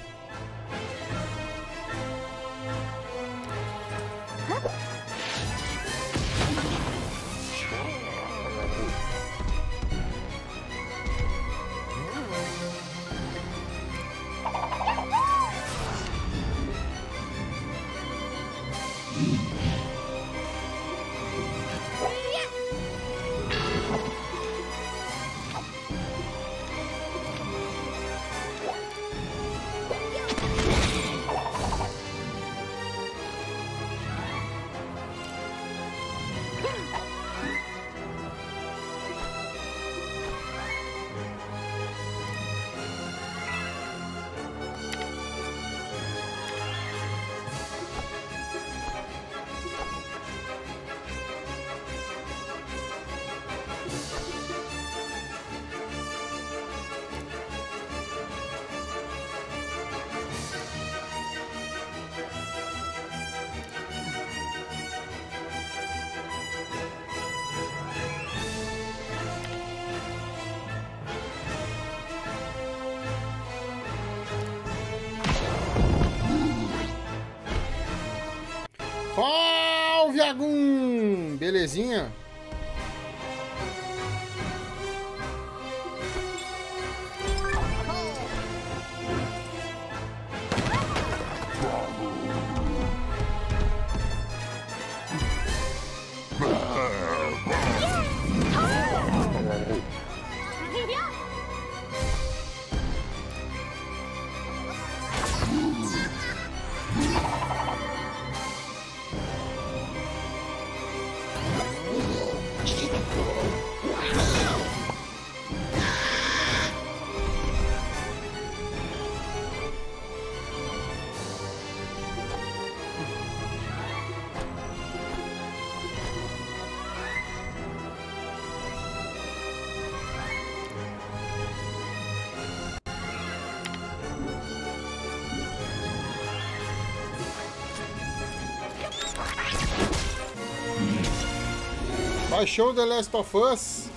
Baixou The Last of Us?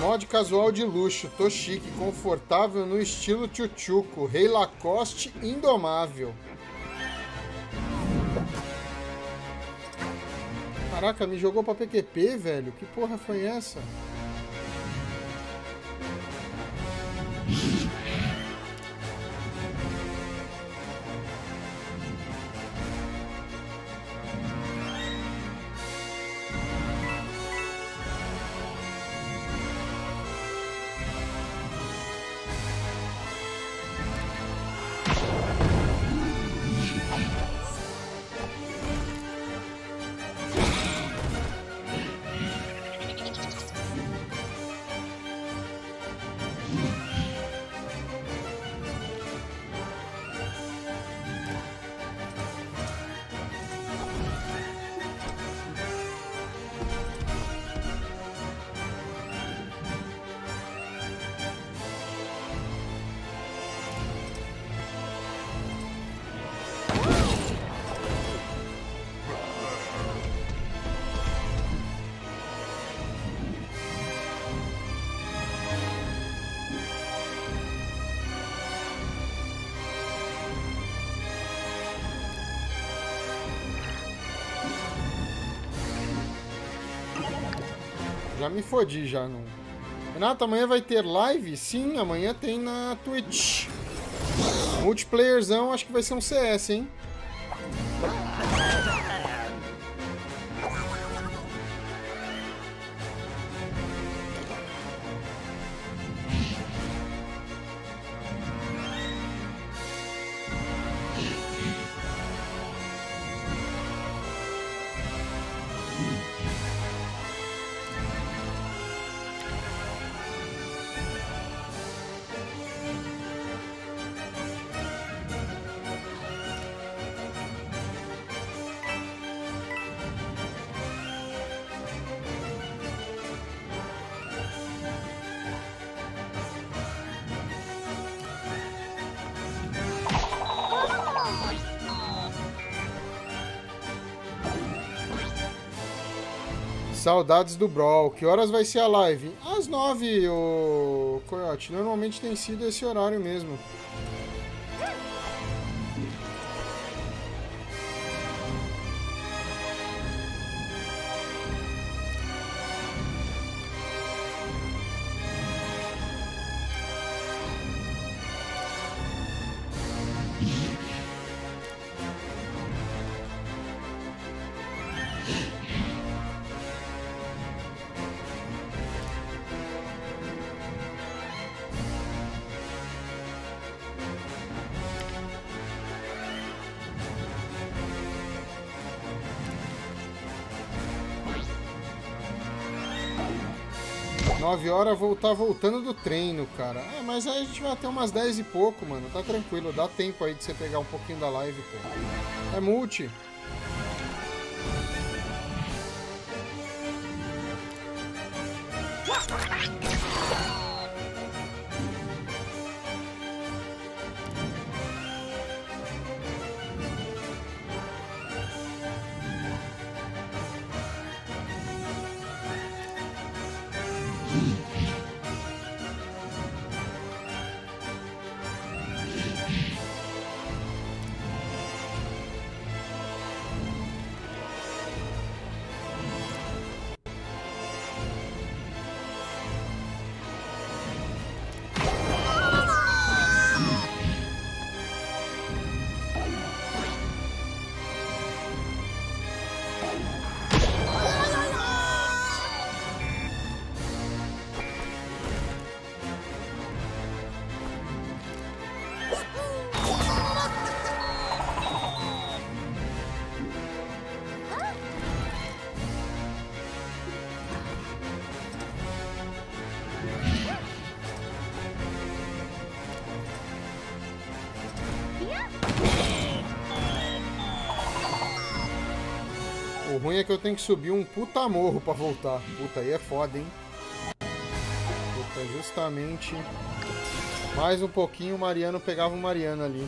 Mod casual de luxo, tô chique, confortável no estilo tchutchuco, Rei Lacoste indomável. Caraca, me jogou pra PQP, velho? Que porra foi essa? Já me fodi já. Não... Renato, amanhã vai ter live? Sim, amanhã tem na Twitch. Multiplayerzão, acho que vai ser um CS, hein? Saudades do Brawl. Que horas vai ser a live? Às nove, o Coyote. Normalmente tem sido esse horário mesmo. 9 horas vou tá voltando do treino, cara. É, mas aí a gente vai até umas 10 e pouco, mano. Tá tranquilo, dá tempo aí de você pegar um pouquinho da live, pô. É multi. Que eu tenho que subir um puta morro pra voltar. Puta, aí é foda, hein? Puta, justamente... Mais um pouquinho o Mariano pegava o Mariano ali.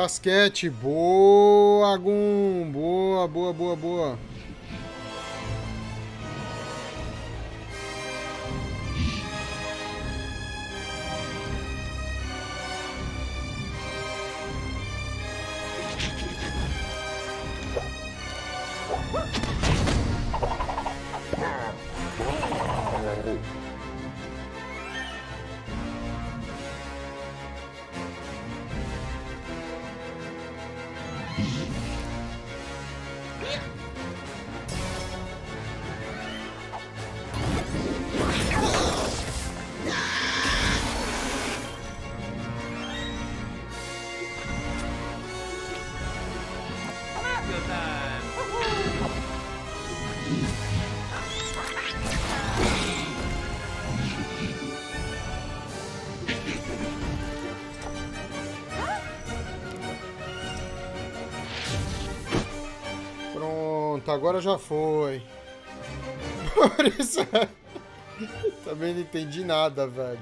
Basquete, boa, Gum. Boa, boa, boa, boa. Agora já foi. Por isso. Também não entendi nada, velho.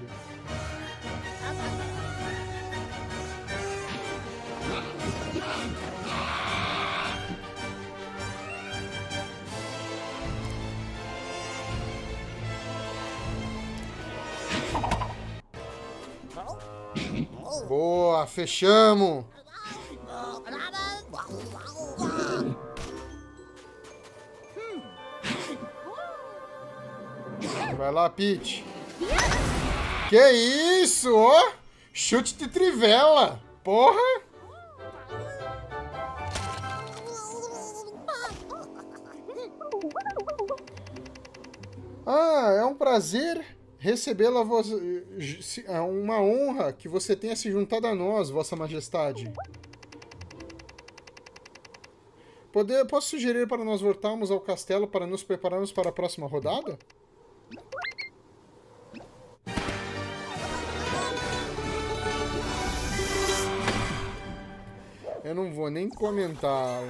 Boa, fechamos. Pete. Que isso, ó? Chute de trivela. Porra. Ah, é um prazer recebê-la, é uma honra que você tenha se juntado a nós, vossa majestade. Poder, posso sugerir para nós voltarmos ao castelo para nos prepararmos para a próxima rodada? Eu não vou nem comentar.